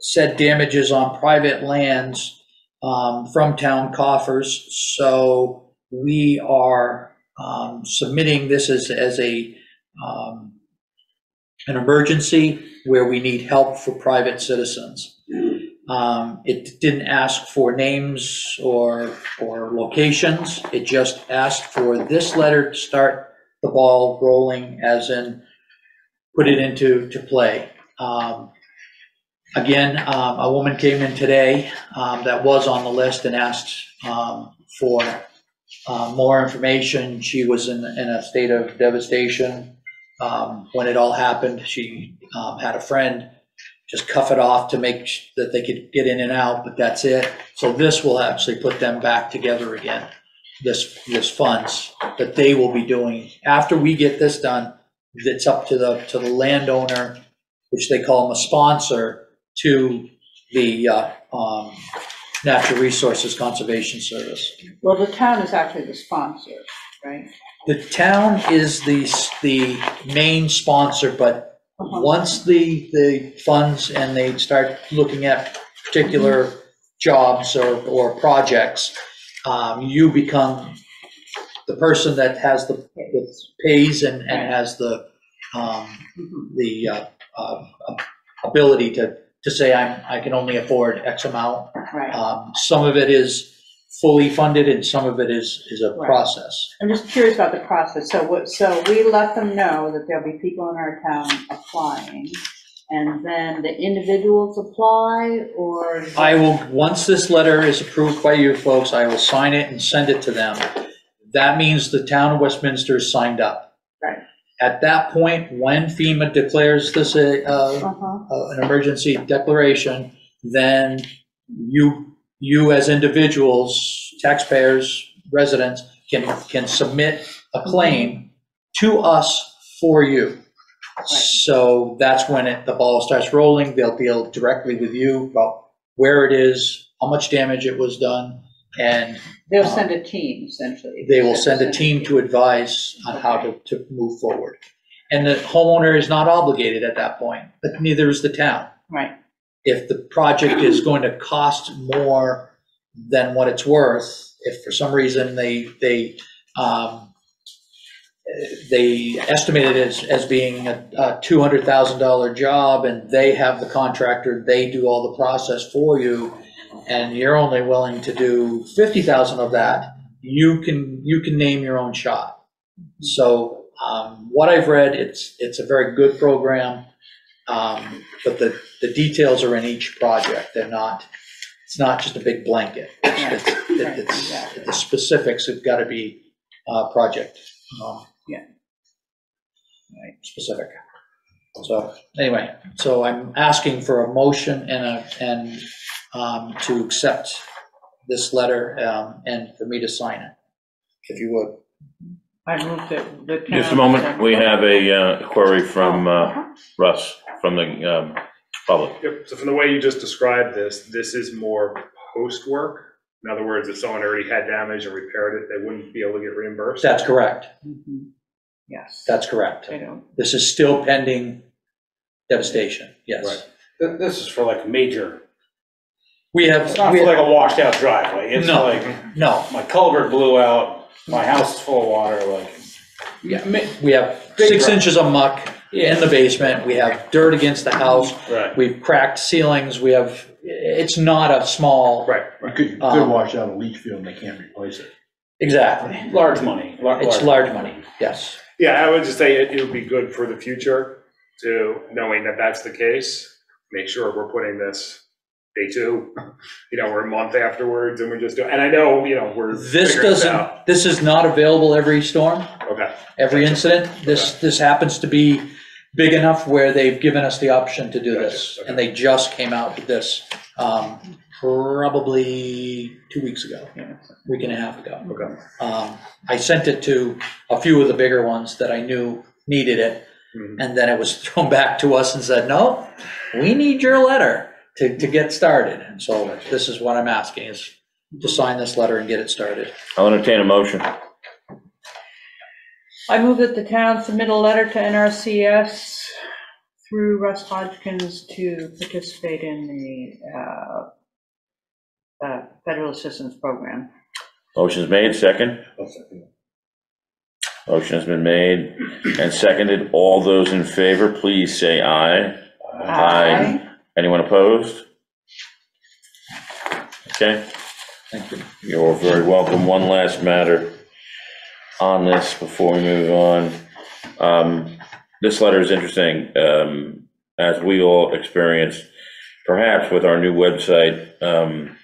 said damages on private lands um, from town coffers. So we are um, submitting this as, as a, um, an emergency where we need help for private citizens. Um, It didn't ask for names or, or locations. It just asked for this letter to start the ball rolling, as in, put it into, to play. Um, Again, um, a woman came in today um, that was on the list and asked um, for uh, more information. She was in, in a state of devastation um, when it all happened. She um, had a friend just cuff it off to make sh- that they could get in and out, but that's it. So this will actually put them back together again, this, this funds that they will be doing. After we get this done, it's up to the, to the landowner, which they call them a sponsor, to the uh, um, Natural Resources Conservation Service. Well, the town is actually the sponsor, right? The town is the, the main sponsor, but Uh-huh. once the, the funds and they start looking at particular jobs or, or projects, um, you become the person that has the, that pays and, and has the, um, Mhm. the, uh, uh, ability to, to say, I'm, I can only afford X amount. Right. Um, some of it is fully funded and some of it is, is a Right. process. I'm just curious about the process. So what, so we let them know that there'll be people in our town applying, and then the individuals apply, or? I will, once this letter is approved by you folks, I will sign it and send it to them. That means the town of Westminster is signed up. At that point, when FEMA declares this a, uh, Uh-huh, uh, an emergency declaration, then you, you as individuals, taxpayers, residents, can, can submit a claim to us for you. So that's when it, the ball starts rolling. They'll deal directly with you about where it is, how much damage it was done, and they'll send a team, essentially. they will send a team to advise on how to, to move forward. And the homeowner is not obligated at that point, but neither is the town. Right, If the project is going to cost more than what it's worth, if for some reason they, they, um, they estimate it as, as being a, a two hundred thousand dollar job and they have the contractor, they do all the process for you, and you're only willing to do fifty thousand of that, you can, you can name your own shot. So, um, what I've read, it's, it's a very good program. Um, but the, the details are in each project. They're not, it's not just a big blanket. It's, it's, Right, it's, exactly. the specifics have got to be, uh, project, um, Yeah. Right, specific. So, anyway, so I'm asking for a motion and a, and, um, to accept this letter, um, and for me to sign it, if you would. I moved it, the town. Just a moment, we have a uh, query from uh, Russ, from the um, public. Yep, so from the way you just described this, this is more post-work. In other words, if someone already had damage and repaired it, they wouldn't be able to get reimbursed. That's correct. Mhm. Yes. That's correct. I don't, This is still pending devastation, yes. Right. Th- This is for like major, We have, it's not we like a washed out driveway, it's No. like, no, my culvert blew out, my house is full of water, like. Yeah. Ma- we have six rock. inches of muck in the basement, we have dirt against the house, Right. we've cracked ceilings, we have, it's not a small. Right, You could, you could Um, wash out a leach field and they can't replace it. Exactly. Large money. lar- It's large money, yes. yeah, I would just say it, it would be good for the future to, knowing that that's the case, make sure we're putting this day two, you know, we're a month afterwards and we're just doing, and I know, you know, we're This figuring this out. doesn't, this is not available every storm, Okay, every incident. This, this happens to be big enough where they've given us the option to do this. Gotcha, okay. And they just came out with this, um, probably two weeks ago, week and a half ago. okay. Um, I sent it to a few of the bigger ones that I knew needed it, Mhm. and then it was thrown back to us and said, no, we need your letter to, to get started. And so this is what I'm asking, is to sign this letter and get it started. I'll entertain a motion. I move that the town submit a letter to NRCS through Russ Hodgkins to participate in the uh, uh, federal assistance program. Motion's made, second. I'll second it. Motion has been made and seconded. All those in favor, please say aye. Aye. Anyone opposed? Okay, Thank you. you're very welcome. One last matter on this before we move on. Um, This letter is interesting, um, as we all experienced, perhaps with our new website, um,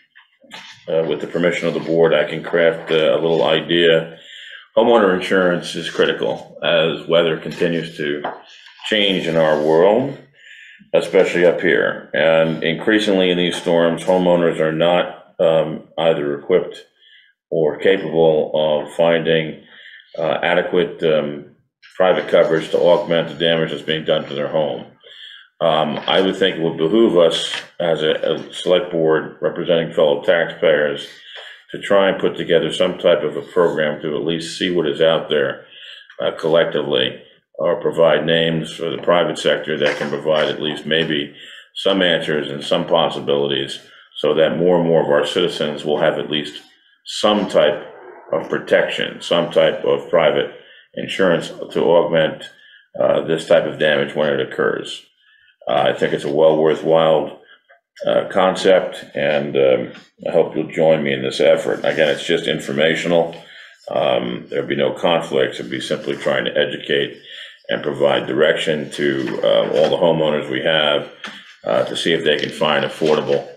uh, with the permission of the board, I can craft uh, a little idea. Homeowner insurance is critical as weather continues to change in our world, especially up here. And increasingly in these storms, homeowners are not um, either equipped or capable of finding uh, adequate um, private coverage to augment the damage that's being done to their home. Um, I would think it would behoove us as a, a select board representing fellow taxpayers to try and put together some type of a program to at least see what is out there uh, collectively, or provide names for the private sector that can provide at least maybe some answers and some possibilities, so that more and more of our citizens will have at least some type of protection, some type of private insurance to augment uh, this type of damage when it occurs. Uh, I think it's a well worthwhile uh, concept, and um, I hope you'll join me in this effort. Again, it's just informational. Um, There'd be no conflicts, it'd be simply trying to educate and provide direction to uh, all the homeowners we have uh, to see if they can find affordable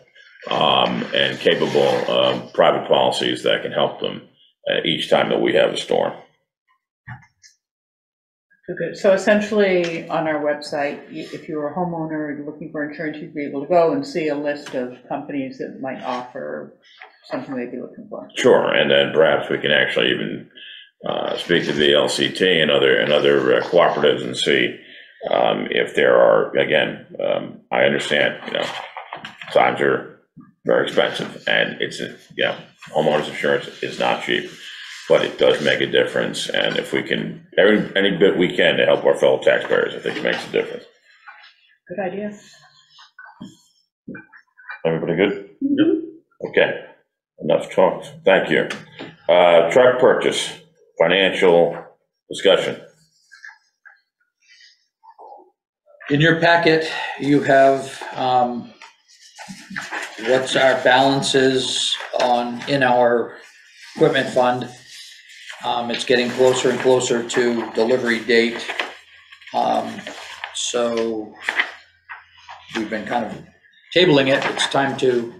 um, and capable um, private policies that can help them uh, each time that we have a storm. Okay, So essentially, on our website, if you're a homeowner and looking for insurance, you'd be able to go and see a list of companies that might offer something they'd be looking for. Sure, and then perhaps we can actually even uh, speak to the LCT and other, and other uh, cooperatives and see um, if there are, again, um, I understand, you know, times are very expensive, and it's, a- you know, homeowners insurance is not cheap, but it does make a difference, and if we can, every, any bit we can to help our fellow taxpayers, I think it makes a difference. Good idea. Everybody good? Okay, enough talk. Thank you. Uh, Truck purchase, financial discussion. In your packet, you have um, what's our balances on, in our equipment fund. Um, It's getting closer and closer to delivery date. Um, So we've been kind of tabling it. It's time to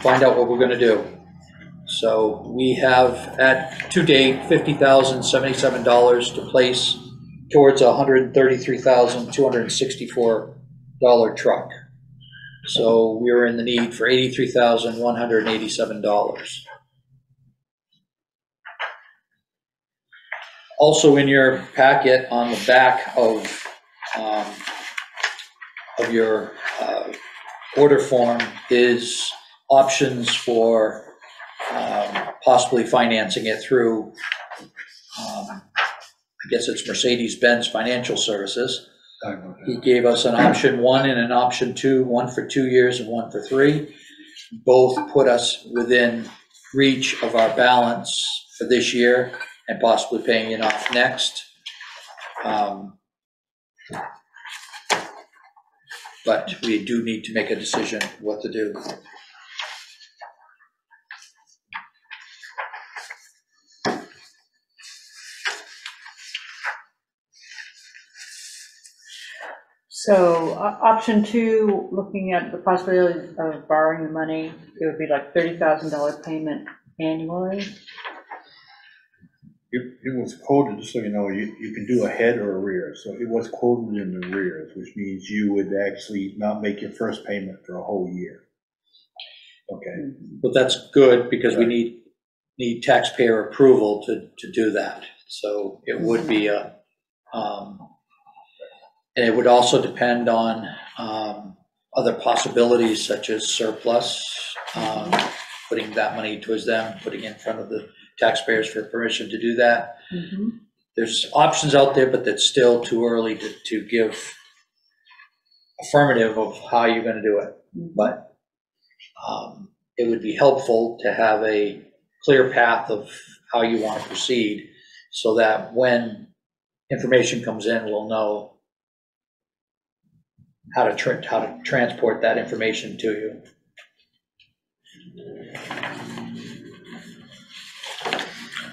find out what we're gonna do. So we have at, to date, fifty thousand seventy-seven dollars to place towards a hundred thirty-three thousand, two hundred sixty-four dollar truck. So we're in the need for eighty-three thousand, one hundred eighty-seven dollars. Also in your packet on the back of, um, of your, uh, order form is options for, um, possibly financing it through, um, I guess it's Mercedes-Benz Financial Services. He gave us an option one and an option two, one for two years and one for three. Both put us within reach of our balance for this year and possibly paying it off next. Um, But we do need to make a decision what to do. So, o- option two, looking at the possibility of borrowing the money, it would be like thirty thousand dollar payment annually. It, it was quoted, just so you know, you, you can do a head or arrears, so it was quoted in the arrears, which means you would actually not make your first payment for a whole year. Okay, But that's good because we need, need taxpayer approval to, to do that. So it would be a, um, and it would also depend on, um, other possibilities such as surplus, um, putting that money towards them, putting in front of the taxpayers for permission to do that. There's options out there, but that's still too early to, to give affirmative of how you're gonna do it, but um, it would be helpful to have a clear path of how you want to proceed, so that when information comes in, we'll know how to, tra- how to transport that information to you.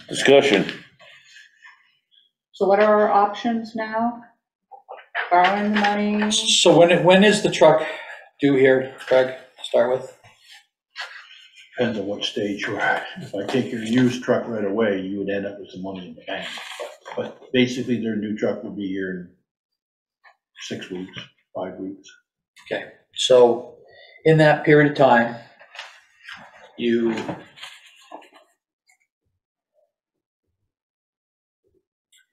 Discussion. So what are our options now? Borrowing the money? So when, when is the truck due here, Craig, to start with? Depends on what stage you're at. If I take your used truck right away, you would end up with some money in the bank. But- But basically, their new truck will be here in six weeks, five weeks. Okay, so in that period of time, you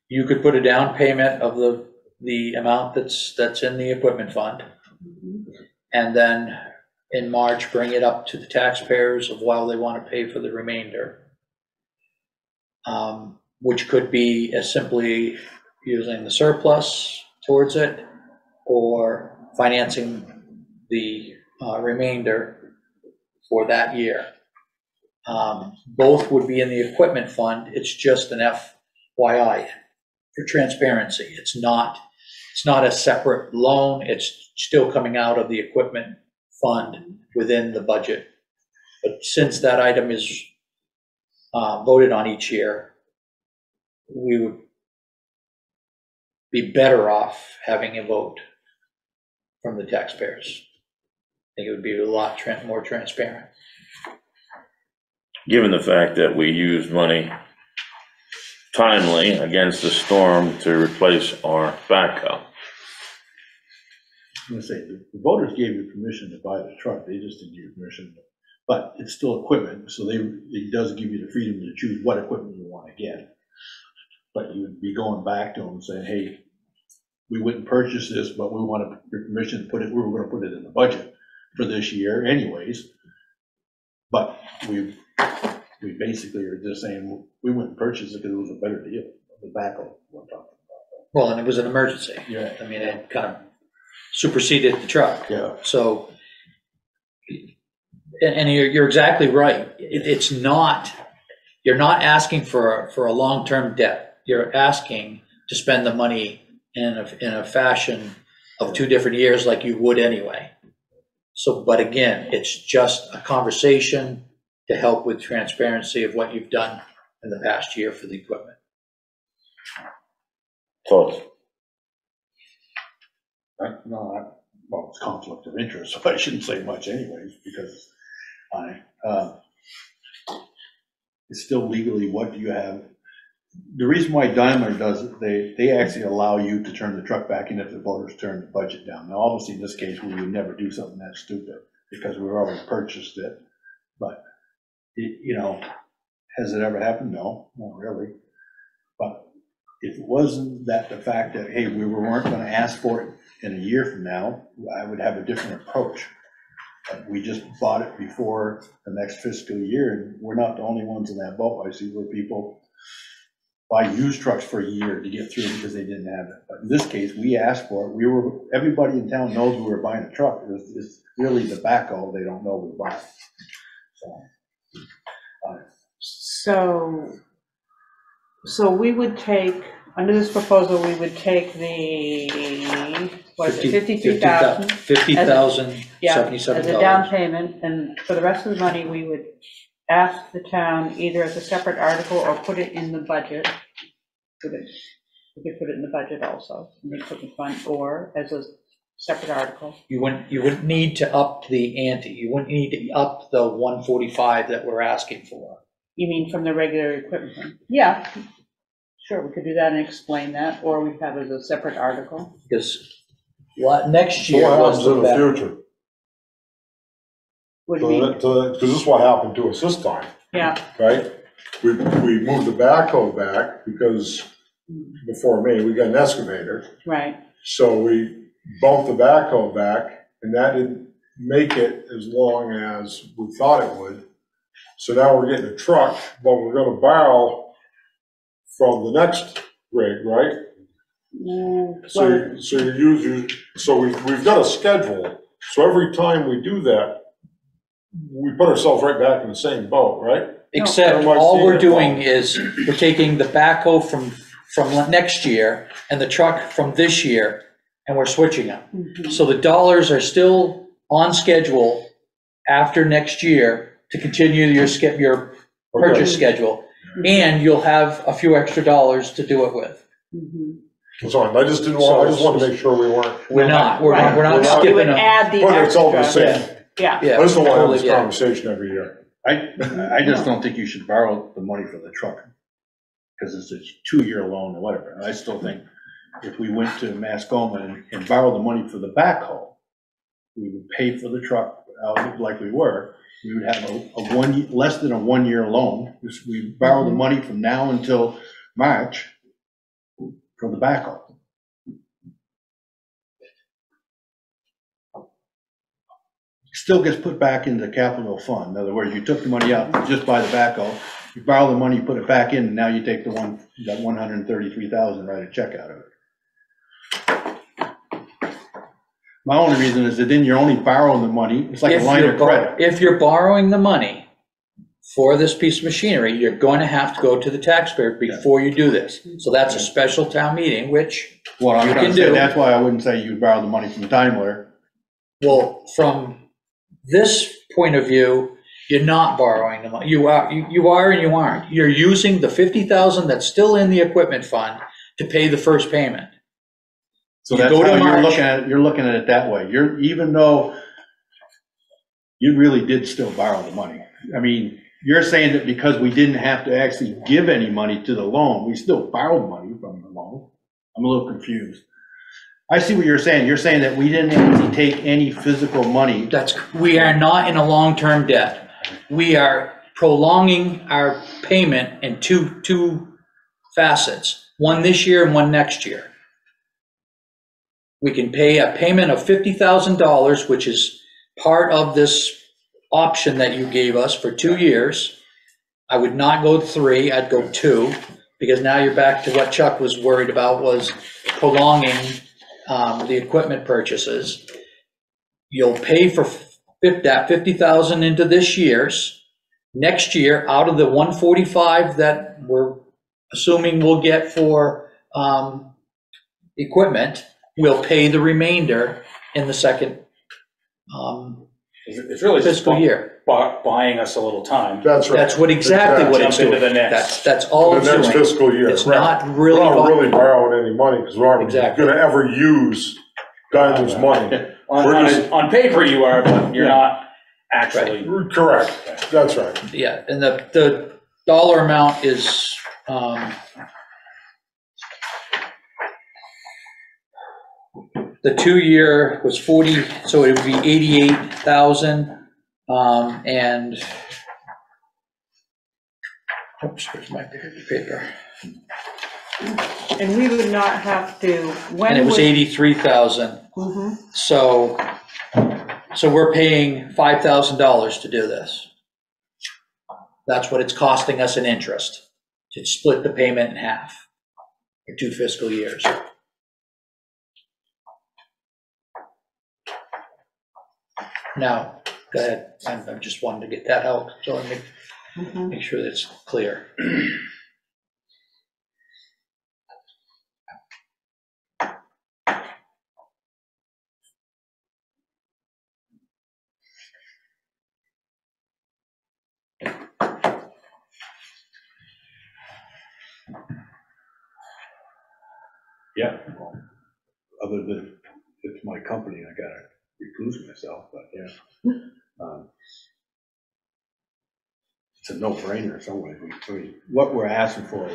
you could put a down payment of the, the amount that's, that's in the equipment fund. And then in March, bring it up to the taxpayers of while they want to pay for the remainder. Um, Which could be as simply using the surplus towards it or financing the uh, remainder for that year. Um, Both would be in the equipment fund, it's just an FYI for transparency. It's not, it's not a separate loan, it's still coming out of the equipment fund within the budget. But since that item is uh, voted on each year, we would be better off having a vote from the taxpayers. I think it would be a lot tran- more transparent. Given the fact that we used money timely against the storm to replace our backhoe. I'm gonna say, the the voters gave you permission to buy the truck, they just didn't give you permission. to- But it's still equipment, so they, it does give you the freedom to choose what equipment you wanna get. But you would be going back to them and saying, hey, we wouldn't purchase this, but we want your permission to put it, we were gonna put it in the budget for this year anyways. But we, we basically are just saying, we wouldn't purchase it because it was a better deal, the backhoe we're talking about. Well, and it was an emergency. Yeah. I mean, it kind of superseded the truck. Yeah. So, and, and you're, you're exactly right. It, it's not, you're not asking for, a- for a long-term debt. You're asking to spend the money in a, in a fashion of two different years like you would anyway. So, but again, it's just a conversation to help with transparency of what you've done in the past year for the equipment. Thoughts? I, no, I, well, it's conflict of interest, so I shouldn't say much anyways, because I, uh, it's still legally, what do you have? The reason why Daimler does it, they, they actually allow you to turn the truck back in if the voters turn the budget down. Now, obviously, in this case, we would never do something that stupid, because we've already purchased it, but, it, you know, has it ever happened? No, not really. But if it wasn't that the fact that, hey, we weren't gonna ask for it in a year from now, I would have a different approach. We just bought it before the next fiscal year, and we're not the only ones in that boat. I see where people buy used trucks for a year to get through because they didn't have it. But in this case, we asked for it. We were, everybody in town knows we were buying a truck. It's, it's really the backhoe they don't know we bought. So, uh, So, so we would take, under this proposal, we would take the, what is it, fifty-three thousand? Fifty thousand, Yeah, seventy-seven as a down dollars. payment, and for the rest of the money, we would ask the town either as a separate article or put it in the budget. Put it- We could put it in the budget also, in the equipment fund, or as a separate article. You wouldn't, you wouldn't need to up the ante, you wouldn't need to up the one forty-five that we're asking for. You mean from the regular equipment fund? Yeah, sure, we could do that and explain that, or we have it as a separate article. Because what, next year what was happens the in the back. future? Would be, Because this is what happened to us this time, yeah, right? We, we moved the backhoe back because before me, we got an excavator. right, So we bumped the backhoe back and that didn't make it as long as we thought it would. So now we're getting a truck, but we're gonna borrow from the next rig, right? Mm, So, well, you- so you use, you- so we've, we've got a schedule, so every time we do that, we put ourselves right back in the same boat, right? Except Otherwise, all we're doing wrong. is, we're taking the backhoe from, from next year and the truck from this year, and we're switching them. mhm. So the dollars are still on schedule after next year to continue your skip, your purchase schedule. And you'll have a few extra dollars to do it with. Mhm. That's all, I just didn't want, I just wanted to make sure we weren't We're not, we're not, we're We're not not- You would skipping them. add the putting ourselves in the extra, same. Yeah. Yeah, I just don't want to have this get conversation every year. I, I just don't think you should borrow the money for the truck, because it's a two-year loan or whatever. And I still think if we went to Mascoma and, and borrowed the money for the backhoe, we would pay for the truck, uh, like we were, we would have a, a one, less than a one-year loan. Just We borrow the money from now until March for the backhoe. Still gets put back into the capital fund. In other words, you took the money out just buy the backhoe, you borrow the money, you put it back in, and now you take the one, that one hundred and thirty-three thousand, write a check out of it. My only reason is that then you're only borrowing the money, it's like a If line you're of bor- credit. If you're borrowing the money for this piece of machinery, you're going to have to go to the taxpayer before you do this. So that's a special town meeting, which, I'm you trying can say, do. that's why I wouldn't say you borrow the money from Daimler. well, from this point of view, you're not borrowing the money. You are, you you are and you aren't. You're using the fifty thousand that's still in the equipment fund to pay the first payment. So You that's go to how you're March. looking at, it. you're looking at it that way. You're, even though you really did still borrow the money. I mean, you're saying that because we didn't have to actually give any money to the loan, we still borrowed money from the loan. I'm a little confused. I see what you're saying. You're saying that we didn't actually take any physical money. That's, we are not in a long-term debt. We are prolonging our payment in two, two facets, one this year and one next year. We can pay a payment of fifty thousand dollars, which is part of this option that you gave us for two years. I would not go three, I'd go two, because now you're back to what Chuck was worried about, was prolonging um, the equipment purchases. You'll pay for that fifty thousand into this year's. Next year, out of the one forty-five that we're assuming we'll get for, um, equipment, we'll pay the remainder in the second, um, It's really just fiscal year. bu- buying us a little time. That's right. That's what, exactly what it's Jump doing. into the next. That's, that's all The it's next doing. fiscal year. It's right. not We're really, not bu- really borrowing any money because we aren't Exactly. gonna ever use Daimler's money. On, We're on, just- on paper you are, but you're Yeah. not actually. Correct, that's right. yeah, and the, the dollar amount is, um, the two-year was forty, so it would be eighty-eight thousand, um, and oops, where's my paper? And we would not have to, when And it was would- eighty-three thousand. Mhm. So, so we're paying five thousand dollars to do this. That's what it's costing us in interest, to split the payment in half for two fiscal years. Now, go ahead, I'm, I'm just wanting to get that out, so I make, Mhm. make sure that's clear. Yeah. well, Other than, it's my company, I gotta recluse myself, but yeah. Um, It's a no-brainer somewhere. I mean, what we're asking for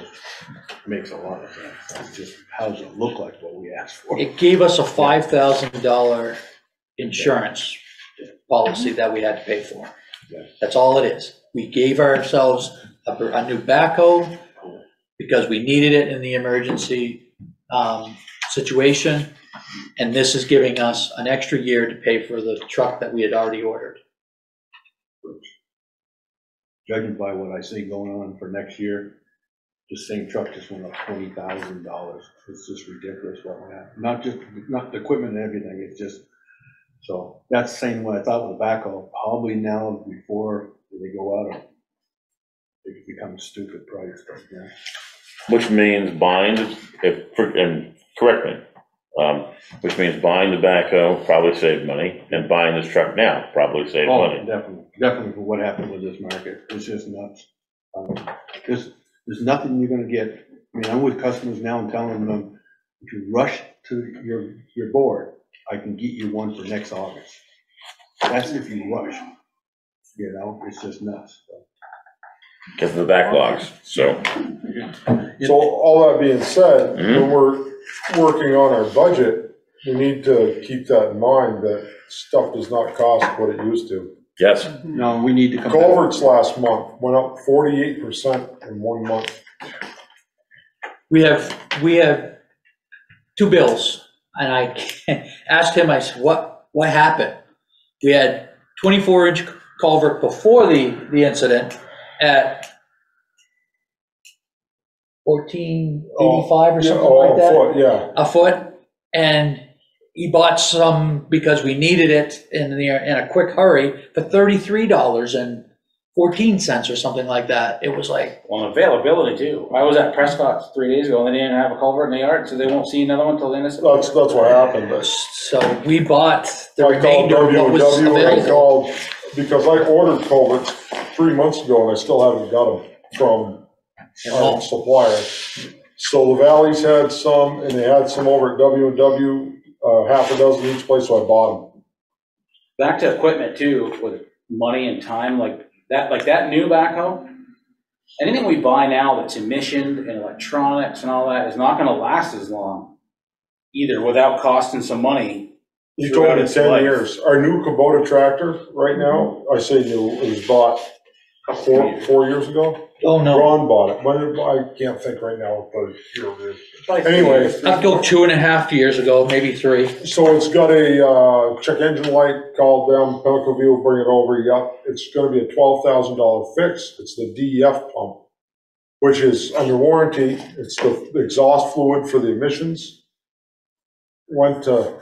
makes a lot of sense. It's just, how does it look like what we asked for? It gave us a five thousand dollar insurance policy that we had to pay for. Yeah. That's all it is. We gave ourselves a, a new backhoe because we needed it in the emergency, um, situation. And this is giving us an extra year to pay for the truck that we had already ordered. Judging by what I see going on for next year, the same truck just went up twenty thousand dollars. It's just ridiculous what went on. Not just, not the equipment and everything, it's just, so that's the same way I thought with the backhoe. Probably now before they go out, it becomes stupid price, yeah. Which means buying, if, and correct me, um, which means buying the backhoe probably saved money, and buying this truck now probably saved Oh, money. definitely, definitely for what happened with this market, it's just nuts. Um, There's, there's nothing you're gonna get, I mean, I'm with customers now and telling them, if you rush to your, your board, I can get you one for next August. That's if you rush, you know, it's just nuts. Because of the backlogs, so, So all that being said, Mhm. when we're working on our budget, we need to keep that in mind, that stuff does not cost what it used to. yes, No, we need to come back. Culverts last month went up forty-eight percent in one month. We have, we have two bills, and I asked him, I said, what, what happened? We had twenty-four inch culvert before the, the incident at fourteen eighty-five or oh, something oh, like that. foot, Yeah, a foot, and he bought some because we needed it in the, in a quick hurry for thirty-three dollars and fourteen cents or something like that. It was like, Well, availability too. I was at Prescott three days ago and they didn't have a culvert in the yard, so they won't see another one till the end of September. that's, that's what happened, but so we bought the I called remainder of what was WOW, and I available. called, because I ordered culverts three months ago and I still haven't got them from our supplier. So the Valleys had some, and they had some over at W and W, uh, half a dozen each place, so I bought them. Back to equipment too, with money and time, like that, like that new backhoe. Anything we buy now that's emissioned and electronics and all that is not gonna last as long. Either without costing some money. You throughout told me its ten life. years. Our new Kubota tractor right now, I say you, it was bought four, years. four years ago. Oh, no, Ron bought it, when, I can't think right now what the year is. Anyway. I'd go two and a half years ago, maybe three. So it's got a, uh, check engine light, called them, Pinnacle View will bring it over, yep, it's gonna be a twelve thousand dollar fix, it's the DEF pump, which is under warranty, it's the exhaust fluid for the emissions. Went to,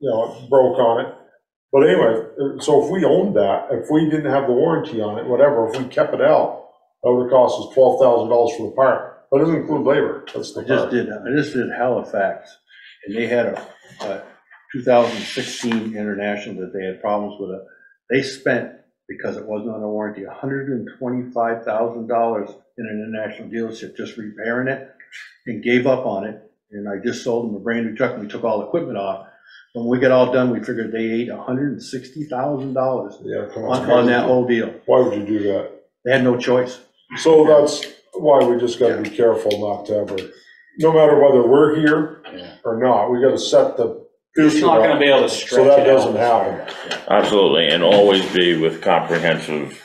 you know, it broke on it, but anyway, so if we owned that, if we didn't have the warranty on it, whatever, if we kept it out, that would cost us twelve thousand dollars for the part, that doesn't include labor, that's the I just did, I just did Halifax, and they had a, a 2016 International that they had problems with it. They spent, because it wasn't under warranty, $125,000 in an international dealership just repairing it, and gave up on it. And I just sold them a brand new truck, and we took all the equipment off. When we got all done, we figured they ate $160,000 Yeah, come on, on that whole deal. Why would you do that? They had no choice. So that's why we just gotta be careful not to ever, no matter whether we're here Yeah. or not, we gotta set the It's future not gonna up. be able to So stretch that it out. doesn't happen. absolutely, and always be with comprehensive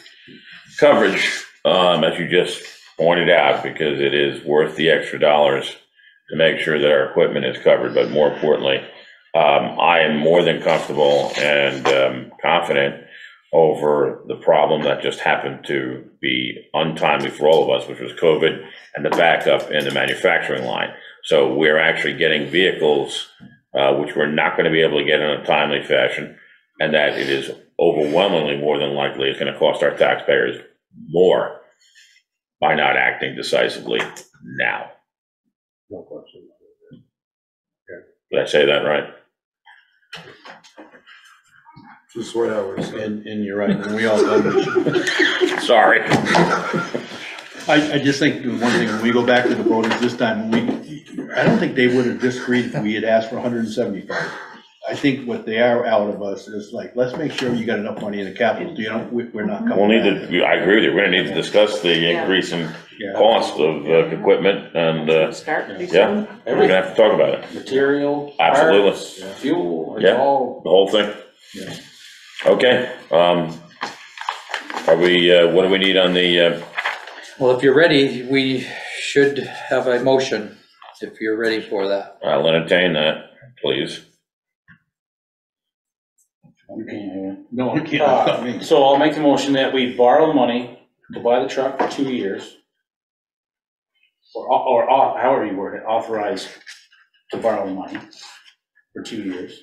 coverage, um, as you just pointed out, because it is worth the extra dollars to make sure that our equipment is covered, but more importantly, um, I am more than comfortable and, um, confident over the problem that just happened to be untimely for all of us, which was COVID and the backup in the manufacturing line. So we're actually getting vehicles, uh, which we're not gonna be able to get in a timely fashion, and that it is overwhelmingly more than likely it's gonna cost our taxpayers more by not acting decisively now. No question. Did I say that right? Just the way I was saying. And, and you're right, and we all done this. Sorry. I, I just think the one thing, when we go back to the voters this time, we, I don't think they would have disagreed if we had asked for hundred and seventy-five. I think what they are out of us is like, let's make sure you got enough money in the capital, you know, we, we're not coming We'll need back. to, I agree with you, we're gonna need to discuss the increase in Yeah. cost of uh, equipment, and, uh, Start pretty yeah, soon. we're gonna have to talk about it, Material. Absolutely. parts, Fuel, it's Yeah. all, the whole thing. Yeah. Okay, um, are we, uh, what do we need on the, uh, Well, if you're ready, we should have a motion, if you're ready for that. I'll entertain that, please. You can't hear. No, I can't, not me. So I'll make the motion that we borrow money to buy the truck for two years. or, or au- however you word it, authorize to borrow money for two years,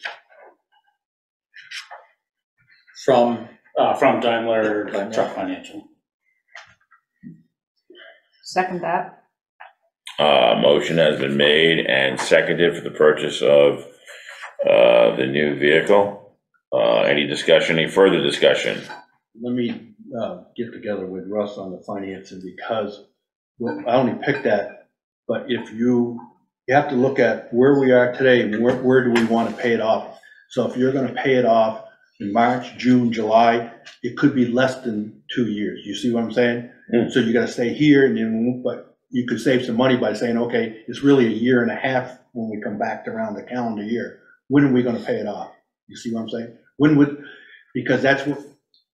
From, uh, from Daimler Daimler. Truck Financial. Second that, Uh, motion has been made and seconded for the purchase of, uh, the new vehicle. Uh, any discussion, any further discussion? Let me uh, get together with Russ on the financing because, well, I only picked that, but if you, you have to look at where we are today and where, where do we want to pay it off? So if you're gonna pay it off in March, June, July, it could be less than two years. You see what I'm saying? Hmm. So you gotta stay here and then, but you could save some money by saying, okay, it's really a year and a half when we come back around the calendar year. When are we gonna pay it off? You see what I'm saying? When would, because that's what,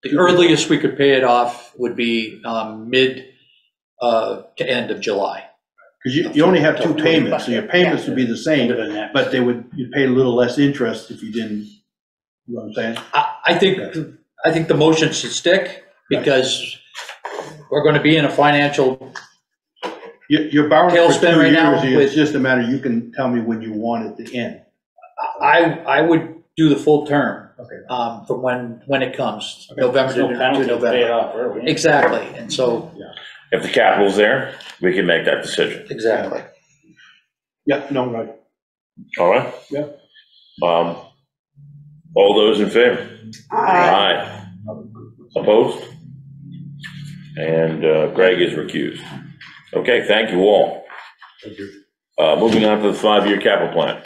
the earliest we could pay it off would be um, mid uh, to end of July. Because you, you only have two payments, so your payments would be the same, of the next. but they would, you'd pay a little less interest if you didn't, you know what I'm saying? I, I think, I think the motion should stick because we're gonna be in a financial, You, you're borrowing for Tailspin two right now years, with- it's just a matter, you can tell me when you want it to end. I, I would do the full term. Okay. Um, from when, when it comes, Okay. November There's to no penalty to pay it November. off early. Exactly, and so, If the capital's there, we can make that decision. exactly. Yeah, no, right. All right? Yeah. Um, all those in favor? Aye. Aye. Opposed? And uh, Greg is recused. Okay, thank you all. Thank you. Uh, moving on to the five-year capital plan.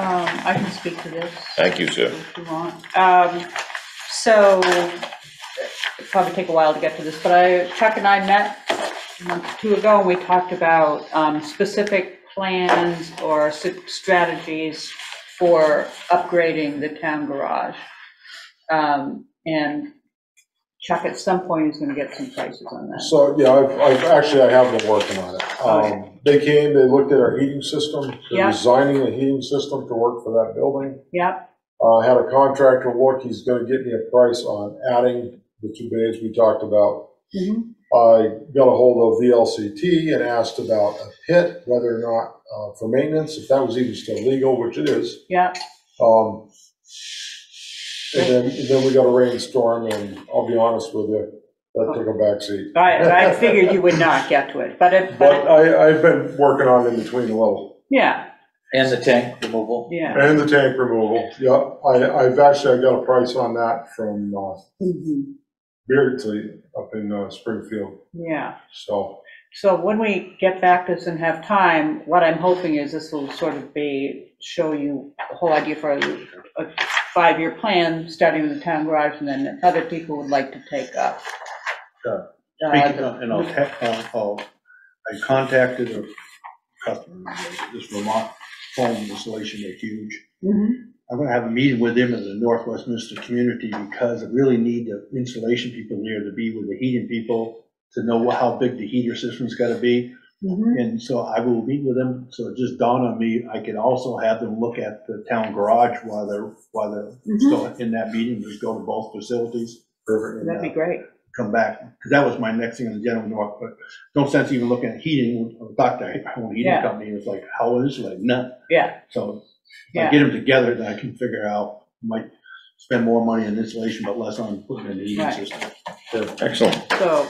Um, I can speak to this. Thank you, sir. if you want. Um, So, it'll probably take a while to get to this, but I, Chuck and I met a month or two ago, and we talked about um, specific plans or s- strategies for upgrading the town garage. Um, And Chuck, at some point, is gonna get some prices on that. So, yeah, I've, I've, actually, I have been working on it. Um, they came, they looked at our heating system, they're Yeah. designing a heating system to work for that building. Yep, Uh, I had a contractor look, he's gonna get me a price on adding the two bays we talked about. Mhm. I got a hold of VLCT and asked about a pit, whether or not, uh, for maintenance, if that was even still legal, which it is. yep, Um, and then, and then we got a rainstorm, and I'll be honest with you, that took a backseat. I, I figured you would not get to it, but it, but, But it- I, I've been working on in between a little. yeah, And the tank removal. yeah. And the tank removal, yep, I, I've actually, I got a price on that from, uh, Mhm. Beardsley up in uh, Springfield, Yeah. so. So when we get back to this and have time, what I'm hoping is this will sort of be, show you the whole idea for a, a five-year plan, starting with the town garage, and then if other people would like to take up. Uh, Speaking of- And I'll, te- I'll, I'll- I contacted a customer, this Vermont foam insulation, they're huge. Mhm. I'm gonna have a meeting with them in the North Westminster community because I really need the insulation people there to be with the heating people, to know how big the heater system's gotta be. Mhm. And so I will meet with them, so it just dawned on me, I could also have them look at the town garage while they're, while they're Mhm. still in that meeting, just go to both facilities. Perfect. That'd be great. Come back, because that was my next thing on the general north, but no sense even looking at heating, I talked to my own heating Yeah. company, it was like, how is it, like, none. Yeah, So if Yeah. I get them together, then I can figure out, might spend more money on insulation, but less on putting in the heating Right. system. Excellent. so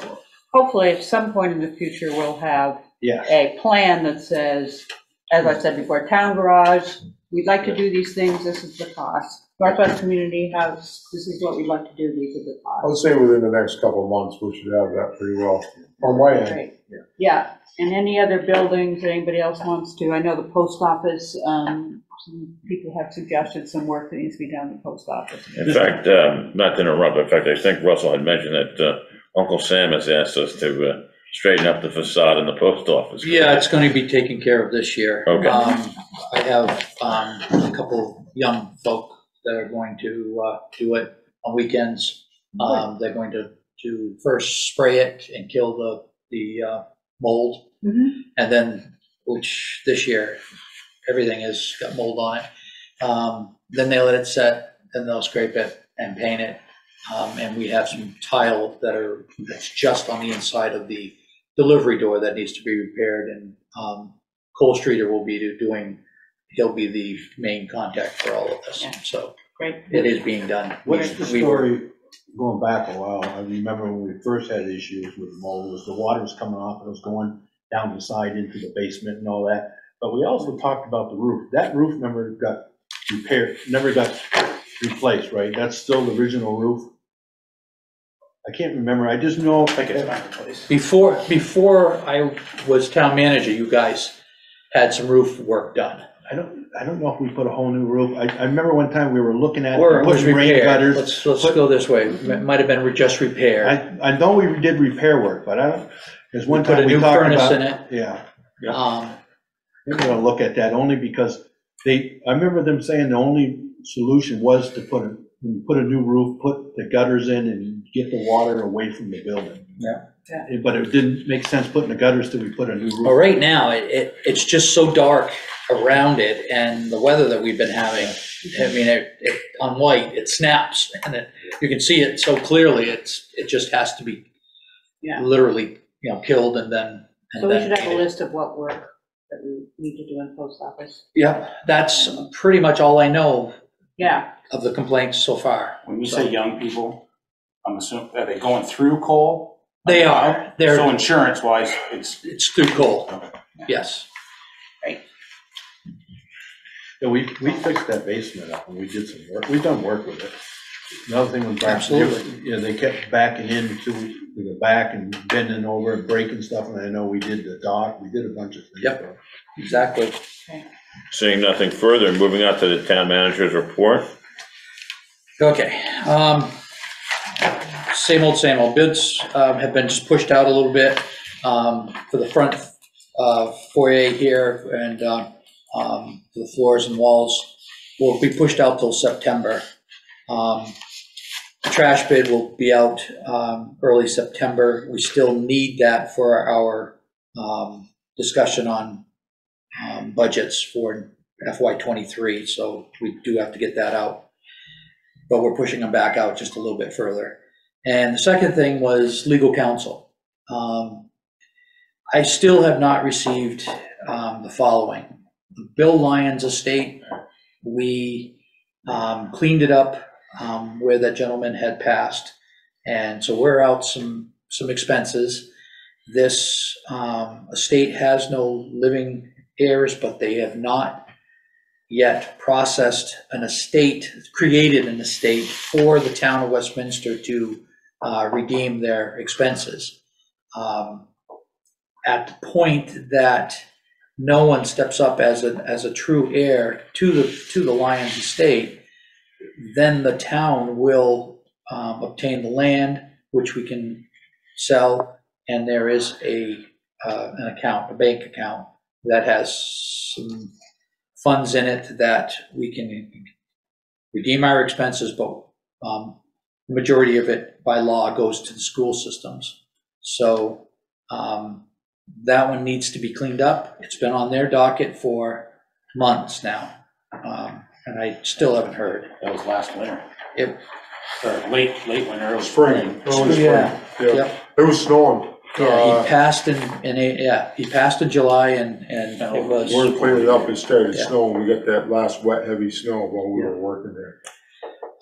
hopefully at some point in the future, we'll have Yeah, a plan that says, as I said before, town garage, we'd like to do these things, this is the cost. Northwest Community House, this is what we'd like to do, these are the costs. I costs. would say within the next couple of months, we should have that pretty well, on my end. Great. Yeah, and any other buildings that anybody else wants to, I know the post office, um, some people have suggested some work that needs to be done in the post office. In fact, um, not to interrupt, but in fact, I think Russell had mentioned that uh, Uncle Sam has asked us to uh, straighten up the facade in the post office. Yeah, it's gonna be taken care of this year. Okay. Um, I have, um, a couple young folk that are going to, uh, do it on weekends. Um, they're going to, to first spray it and kill the, the, uh, mold. Mhm. And then, which this year, everything has got mold on it. Um, then they let it set, then they'll scrape it and paint it. Um, and we have some tile that are, that's just on the inside of the delivery door that needs to be repaired, and um, Cole Streeter will be doing, he'll be the main contact for all of this, Yeah. so Great. it is being done. What's the We were- story, going back a while, I remember when we first had issues with mold, was the water was coming off, and it was going down the side into the basement and all that. But we also talked about the roof. That roof never got repaired, never got replaced, right? That's still the original roof? I can't remember, I just know. I think it's back in place. Before, before I was town manager, you guys had some roof work done. I don't, I don't know if we put a whole new roof, I, I remember one time we were looking at Or it was putting rain repaired. gutters. Let's, let's go this way. It might have been just repaired. I, I know we did repair work, but I don't, there's one We put time we new talked furnace about. it. Yeah, Yeah. Um, I'm gonna look at that only because they, I remember them saying the only solution was to put, a when you put a new roof, put the gutters in and get the water away from the building. Yeah. Yeah. But it didn't make sense putting the gutters till we put a new Well, roof. right now, it, it, it's just so dark around it and the weather that we've been having. I mean, it, it, on white, it snaps and it, you can see it so clearly, it's, it just has to be Yeah. literally, you know, killed and then. and So we then should have a list of what work that we need to do in post office. Yep, that's pretty much all I know Yeah, of the complaints so far. When you say young people, I'm assuming, are they going through Cole? They are, So they're, so insurance wise, it's, it's through Cole, yes. Yeah, we, we fixed that basement up and we did some work, we've done work with it. Another thing was back, Absolutely. you know, they kept backing into to the back and bending over and breaking stuff, and I know we did the dock, we did a bunch of things. Yep. Exactly. Seeing nothing further, moving on to the town manager's report. Okay, um, same old, same old. Bids, um, have been just pushed out a little bit, um, for the front, uh, foyer here and, um, um, the floors and walls will be pushed out till September. Um, the trash bid will be out, um, early September. We still need that for our, um, discussion on, um, budgets for FY twenty-three, so we do have to get that out but we're pushing them back out just a little bit further. And the second thing was legal counsel. Um, I still have not received um, the following. Bill Lyons estate, we um, cleaned it up um, where that gentleman had passed. And so we're out some, some expenses. This um, estate has no living heirs, but they have not yet processed an estate, created an estate for the town of Westminster to uh, redeem their expenses. Um, At the point that no one steps up as a, as a true heir to the, to the Lyons estate, then the town will um, obtain the land, which we can sell, and there is a, uh, an account, a bank account that has some funds in it that we can redeem our expenses, but um, the majority of it by law goes to the school systems. So um, that one needs to be cleaned up. It's been on their docket for months now, um, and I still haven't heard. that was last winter. It- Or late, late winter, early Spring, early spring, Yeah, yeah. Yep. It was snowing. Yeah, Uh, he passed in, in, a- yeah, he passed in July and, and it was. We're cleaning it up, it started Yeah. snowing, we got that last wet, heavy snow while we were working there.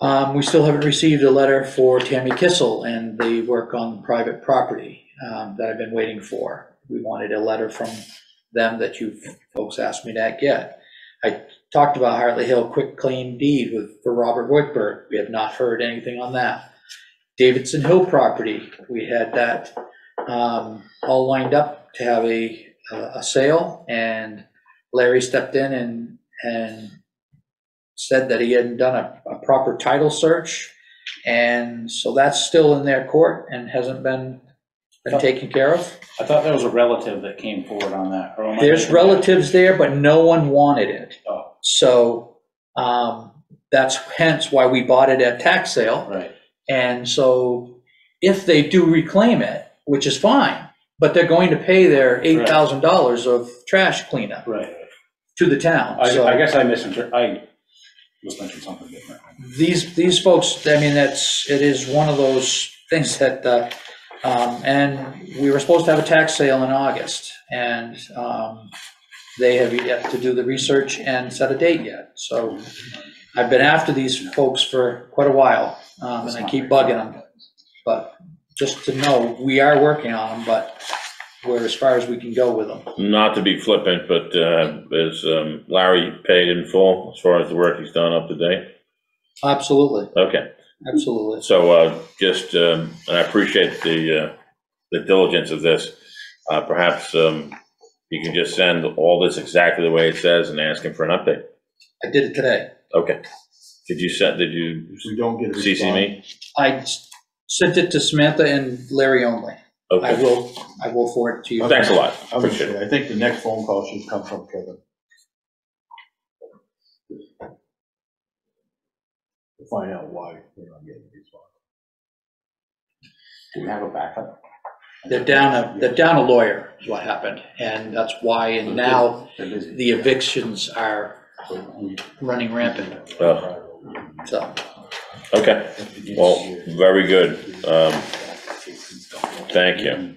Um, we still haven't received a letter for Tammy Kissel and the work on private property, um, that I've been waiting for. We wanted a letter from them that you folks asked me to get. I talked about Hartley Hill quick claim deed with, for Robert Whitberg. We have not heard anything on that. Davidson Hill property, we had that, um, all lined up to have a, a sale and Larry stepped in and, and said that he hadn't done a, a proper title search. And so that's still in their court and hasn't been, been taken care of. I thought there was a relative that came forward on that. or am I There's that? relatives there, but no one wanted it. Oh. So, um, that's hence why we bought it at tax sale. Right, And so if they do reclaim it, which is fine, but they're going to pay their eight thousand dollars of trash cleanup right. to the town. I, So- I guess I misinterpreted, I was mentioning something different. these, these folks, I mean, that's, it is one of those things that, uh, Um, and we were supposed to have a tax sale in August, and, um, they have yet to do the research and set a date yet. So I've been after these folks for quite a while, um, and I keep bugging them. But just to know, we are working on them, but we're as far as we can go with them. Not to be flippant, but uh, is um, Larry paid in full as far as the work he's done up to date? Absolutely, Okay, absolutely. so uh, just, um, and I appreciate the, uh, the diligence of this. Uh, Perhaps um, you can just send all this exactly the way it says and ask him for an update. I did it today. Okay. Did you send, did you we don't get a CC response. me? I s- sent it to Samantha and Larry only. I Okay, will, I will forward it to you. thanks a lot, I was gonna appreciate it. say, I think the next phone call should come from Kevin. To find out why we're not getting these response. Do we have a backup? They're down a, they're down a lawyer is what happened, and that's why, and now They're busy. the evictions are running rampant, Oh, so. Okay, well, very good. Um, Thank you.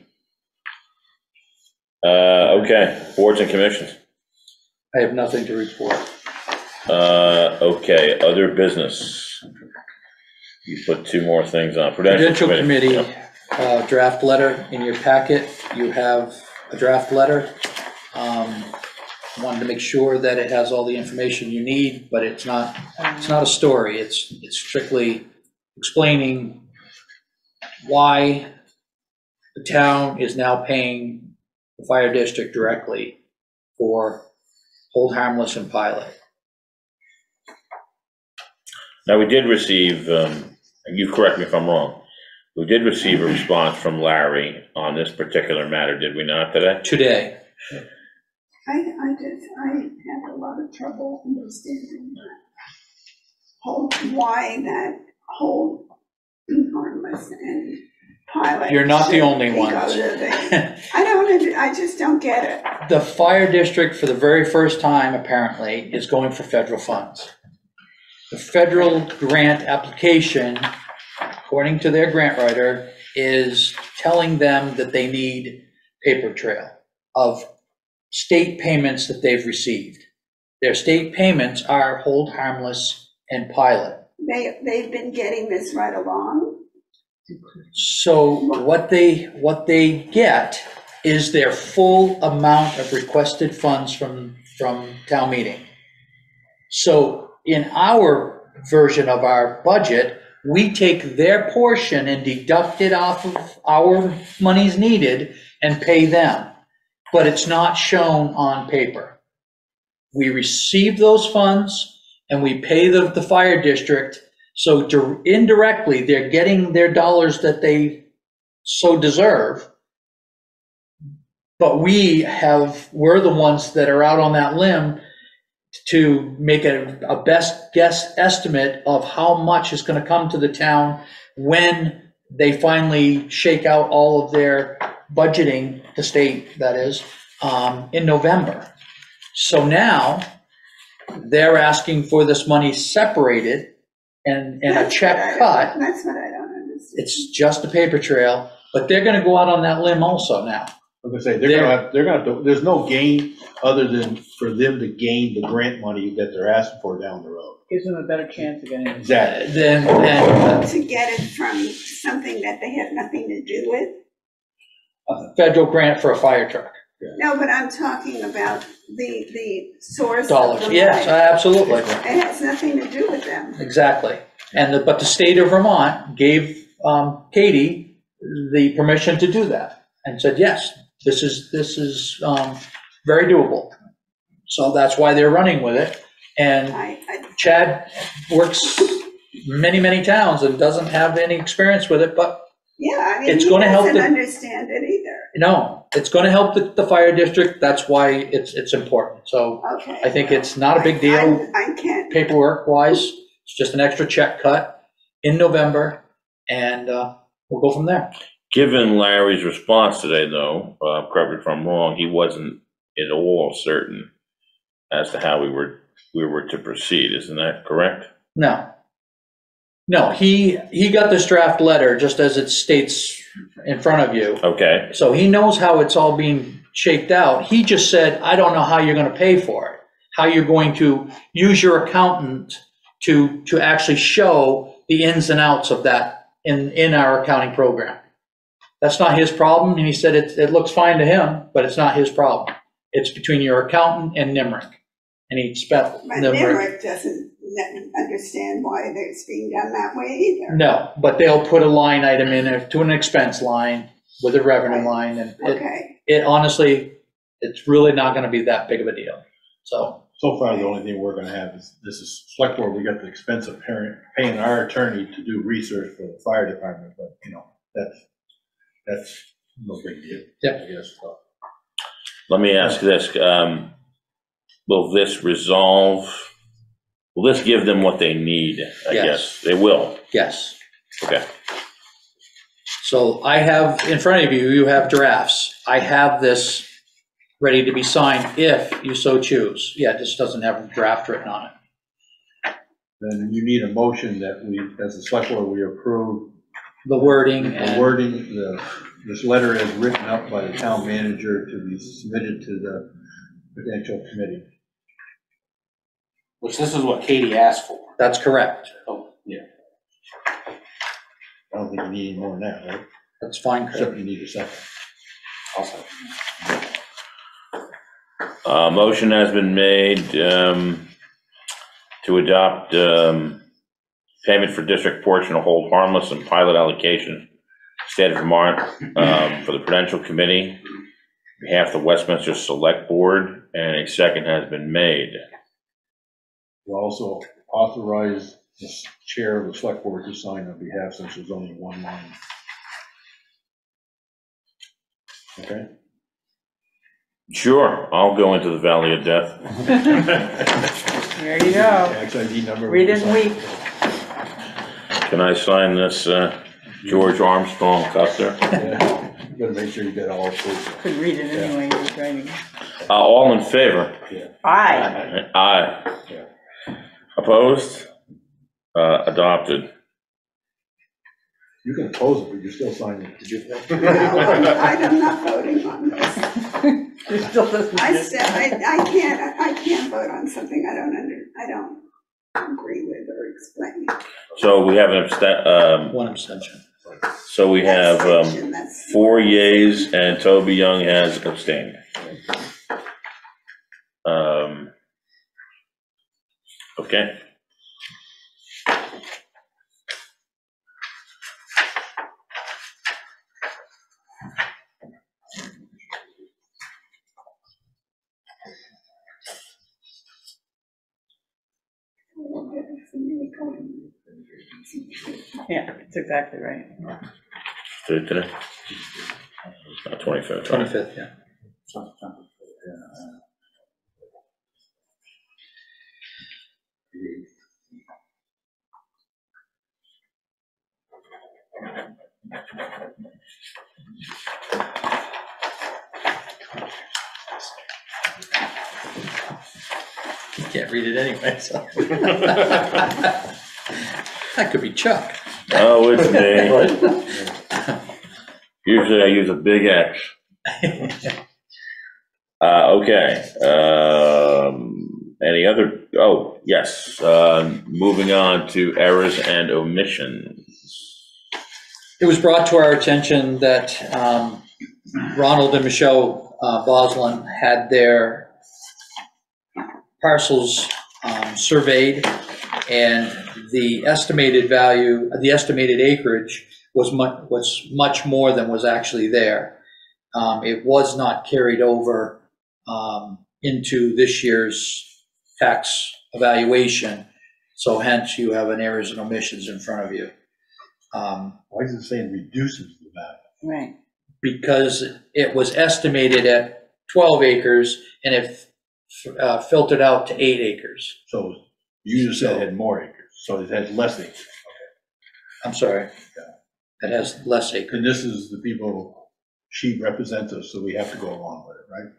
Uh, Okay, boards and commissions. I have nothing to report. Uh, Okay, other business. You put two more things on. Prudential Committee, Yep. uh, draft letter in your packet, you have a draft letter. Um, Wanted to make sure that it has all the information you need, but it's not, it's not a story, it's, it's strictly explaining why the town is now paying the fire district directly for hold harmless and pilot. Now, we did receive, um, and you correct me if I'm wrong, we did receive a response from Larry on this particular matter, did we not, today? Today, I, I just, I have a lot of trouble understanding that whole, why that whole harmless and pilot. You're not the only one. go to the- I don't, I just don't get it. The fire district, for the very first time, apparently, is going for federal funds. The federal grant application, according to their grant writer, is telling them that they need paper trail of state payments that they've received. Their state payments are hold harmless and pilot. They, they've been getting this right along. So what they, what they get is their full amount of requested funds from, from town meeting. So in our version of our budget, we take their portion and deduct it off of our monies needed and pay them. But it's not shown on paper. We receive those funds and we pay the, the fire district so dir- indirectly, they're getting their dollars that they so deserve. But we have, we're the ones that are out on that limb to make a, a best guess estimate of how much is gonna come to the town when they finally shake out all of their budgeting, the state, that is, um, in November. So now, they're asking for this money separated and, and a That's what I check don't- cut. That's what I don't understand. It's just a paper trail, but they're gonna go out on that limb also now. I'm gonna say, they're gonna, have- they're gonna, have to- there's no gain other than for them to gain the grant money that they're asking for down the road. Gives them a better chance of getting it. Exactly. Then, then To get it from something that they have nothing to do with. A federal grant for a fire truck, No, but I'm talking about the, the source of the dollars, the yes, money. absolutely, It has nothing to do with them. exactly. And the, but the state of Vermont gave, um, Katie the permission to do that and said, yes, this is, this is, um, very doable. So that's why they're running with it. And I, I, Chad works many, many towns and doesn't have any experience with it, but yeah, I mean, It's he gonna help doesn't the- understand it. No, it's gonna help the, the fire district, that's why it's, it's important. So Okay. I think it's not a big deal I I can't, paperwork wise, it's just an extra check cut in November, and, uh, we'll go from there. Given Larry's response today, though, uh, correct me if I'm wrong, he wasn't at all certain as to how we were, we were to proceed, isn't that correct? No. No, he, he got this draft letter, just as it states in front of you. Okay, So he knows how it's all being shaped out. He just said, I don't know how you're gonna pay for it. How you're going to use your accountant to, to actually show the ins and outs of that in, in our accounting program. That's not his problem, and he said it, it looks fine to him, but it's not his problem. It's between your accountant and NEMRC. And he spent. But NEMRC doesn't ne- understand why it's being done that way either. No, but they'll put a line item in it to an expense line with a revenue line, and it, Okay, it honestly, it's really not gonna be that big of a deal. So, So far, the only thing we're gonna have is, this is select board, we got the expense of paying, paying our attorney to do research for the fire department, but, you know, that's, that's no big deal. Yep. I guess, so. let me ask this, um, will this resolve, will this give them what they need, I Yes. guess? They will, yes. okay. So I have, in front of you, you have drafts. I have this ready to be signed if you so choose. Yeah, it just doesn't have a draft written on it. Then you need a motion that we, as a select board, we approve The wording the and, wording, the, this letter is written up by the town manager to be submitted to the Prudential Committee. Which this is what Katie asked for. that's correct. Oh, yeah. I don't think you need any more than that, right? That's fine, Craig. Except you need a second. Also. Uh, motion has been made, um, to adopt, um, payment for district portion of hold harmless and pilot allocation, state of Vermont, um, for the Prudential Committee, on behalf of the Westminster Select Board, and a second has been made. We'll also authorize the chair of the select board to sign on behalf, since there's only one line. Okay? Sure, I'll go into the Valley of Death. There you go. Tax ID number. Read it in week. Can I sign this, uh, George Armstrong Custer? Yeah. You gotta make sure you get all approved. Could read it anyway, he was writing. Uh, all in favor? Aye. Aye. Yeah. Opposed? Uh, adopted. You can oppose it, but you're still signing it. Did you? I'm I'm not voting on this. It still doesn't. I said, I, I can't, I can't vote on something I don't under, I don't agree with or explain. So we have an abst- um, One abstention. so we have, um, that's- four yays and Toby Young has abstained. Um, okay. Yeah, it's exactly right. Did it today? Twenty-fifth. Twenty-fifth, yeah. You can't read it anyway, so. That could be Chuck. Oh, it's me. Usually I use a big X. Uh, okay, um, any other, oh, yes, um, moving on to errors and omissions. It was brought to our attention that um, Ronald and Michelle uh, Boslin had their parcels um, surveyed, and the estimated value, the estimated acreage was much, was much more than was actually there. Um, It was not carried over um, into this year's tax evaluation, so hence you have an errors and omissions in front of you. Um, Why is it saying reduces the value? Right. because it was estimated at 12 acres and it uh, filtered out to eight acres. So you just said it had more acres, so it has less acres. I'm sorry. It has less acres. And this is the people, she represents us, so we have to go along with it, right?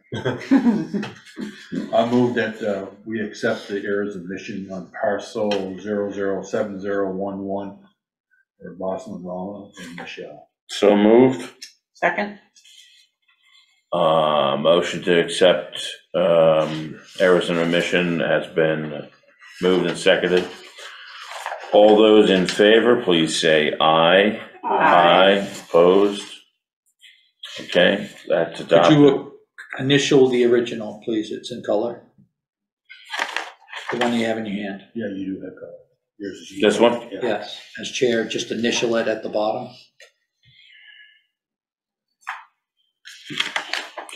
I move that uh, we accept the errors of mission on parcel 007011 for Boston and and Michelle. So moved. Second? Uh, motion to accept, um, errors and omission has been moved and seconded. All those in favor, please say aye. Aye, opposed? Okay, that's Could adopted. you initial the original, please? It's in color. The one you have in your hand. Yeah, you do have color. Yours is. This one? Yeah. Yes, as chair, just initial it at the bottom.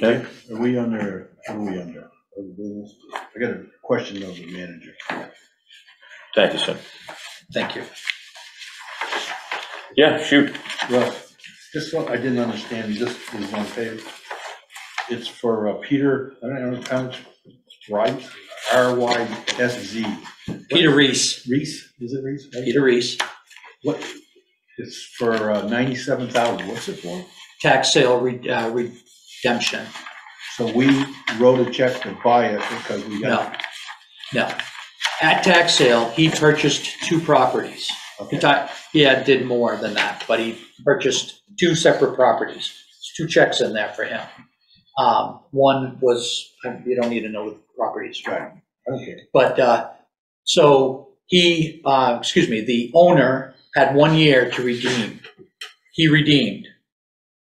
Okay, Are we under, what are we under? Other business? I got a question of the manager. thank you, sir. Thank you. Yeah, shoot. Well, just what I didn't understand, this is on page, it's for uh, Peter, I don't know, how much, right? R Y S Z. Peter Reese, Reese, is it Reese? Peter Reese, What, it's for uh, ninety-seven thousand, what's it for? tax sale re- uh, redemption. So we wrote a check to buy it because we No, got. no. At tax sale, he purchased two properties. He Okay. thought, he had, did more than that, but he purchased two separate properties. There's two checks in there for him. Um, one was, you don't need to know the properties. Right. Okay, But, uh, so he, uh, excuse me, the owner had one year to redeem. He redeemed.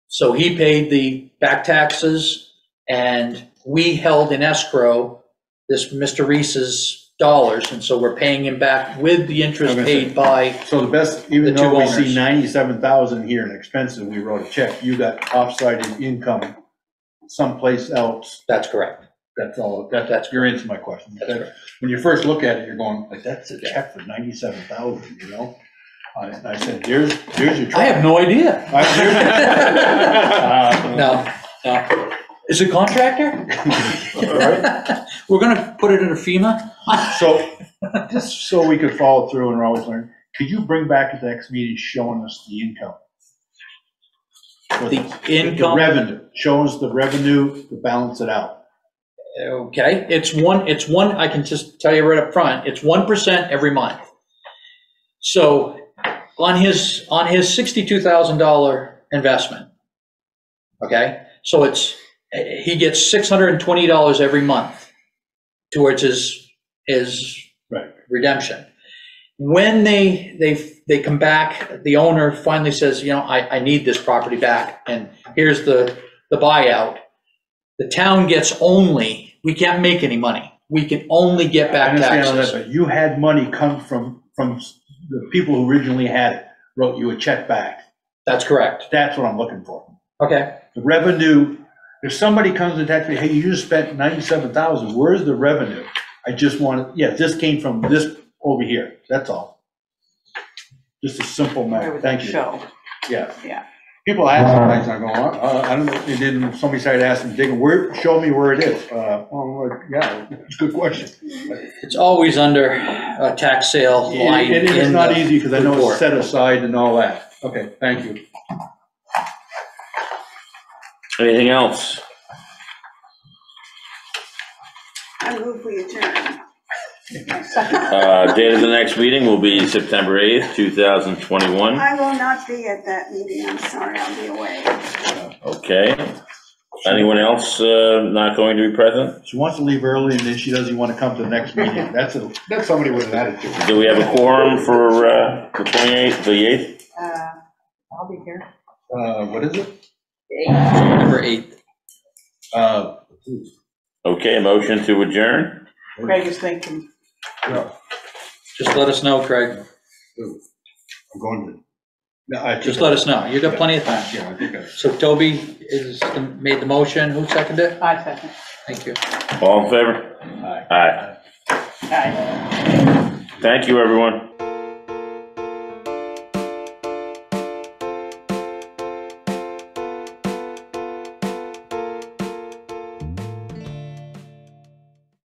So he paid the back taxes and we held in escrow this Mr. Reese's dollars. And so we're paying him back with the interest Okay, so- paid by, so the best, even The two though we owners. see ninety-seven thousand here in expenses, we wrote a check, you got offsided income someplace else, that's correct. That's all, that, That's- you're answering my question. That's correct. When you first look at it, you're going, like, that's a check for ninety-seven thousand, you know? I, I said, there's, there's your. I have no idea. I- No, no. Is it contractor? We're gonna put it in a FEMA? So, just so we could follow through and we're always learning, could you bring back at the next meeting showing us the income? For The The income? revenue, show us the revenue to balance it out. Okay, it's one, it's one, I can just tell you right up front, it's one percent every month. So on his, on his sixty-two thousand dollar investment, okay, so it's, he gets six hundred and twenty dollars every month towards his, his Right. redemption. When they, they, they come back, the owner finally says, you know, I, I need this property back, and here's the, the buyout. The town gets only, we can't make any money. We can only get I back understand all that, taxes. but you had money come from, from the people who originally had it, wrote you a check back. That's correct. That's what I'm looking for. Okay, The revenue, if somebody comes and tax me, hey, you just spent ninety-seven thousand, where's the revenue? I just want, yeah, this came from this over here, that's all. Just a simple matter, thank you. show? Yeah. Yeah. People ask sometimes, I go, uh, I don't know, and then somebody started asking, digging, where, show me where it is. Uh, well, like, yeah, it's a good question. it's always under a tax sale line And it's in not the easy, because I know report. it's set aside and all that. Okay, thank you. Anything else? I move we adjourn. Uh, date of the next meeting will be September 8th, 2021. I will not be at that meeting, I'm sorry, I'll be away. Okay. Anyone else uh, not going to be present? She wants to leave early and then she doesn't want to come to the next meeting. That's a, that's somebody with an attitude. Do we have a quorum for uh, the 28th, the 8th? Uh, I'll be here. Uh, what is it? Number eight. Uh, Okay, motion to adjourn? Craig is thinking, No, just let us know, Craig. I'm going to. No, I Just let us know. You've got plenty of time. Yeah, I think I. So Toby is, made the motion. Who seconded it? I second. Thank you. All in favor? Aye. Aye. Aye. Thank you, everyone.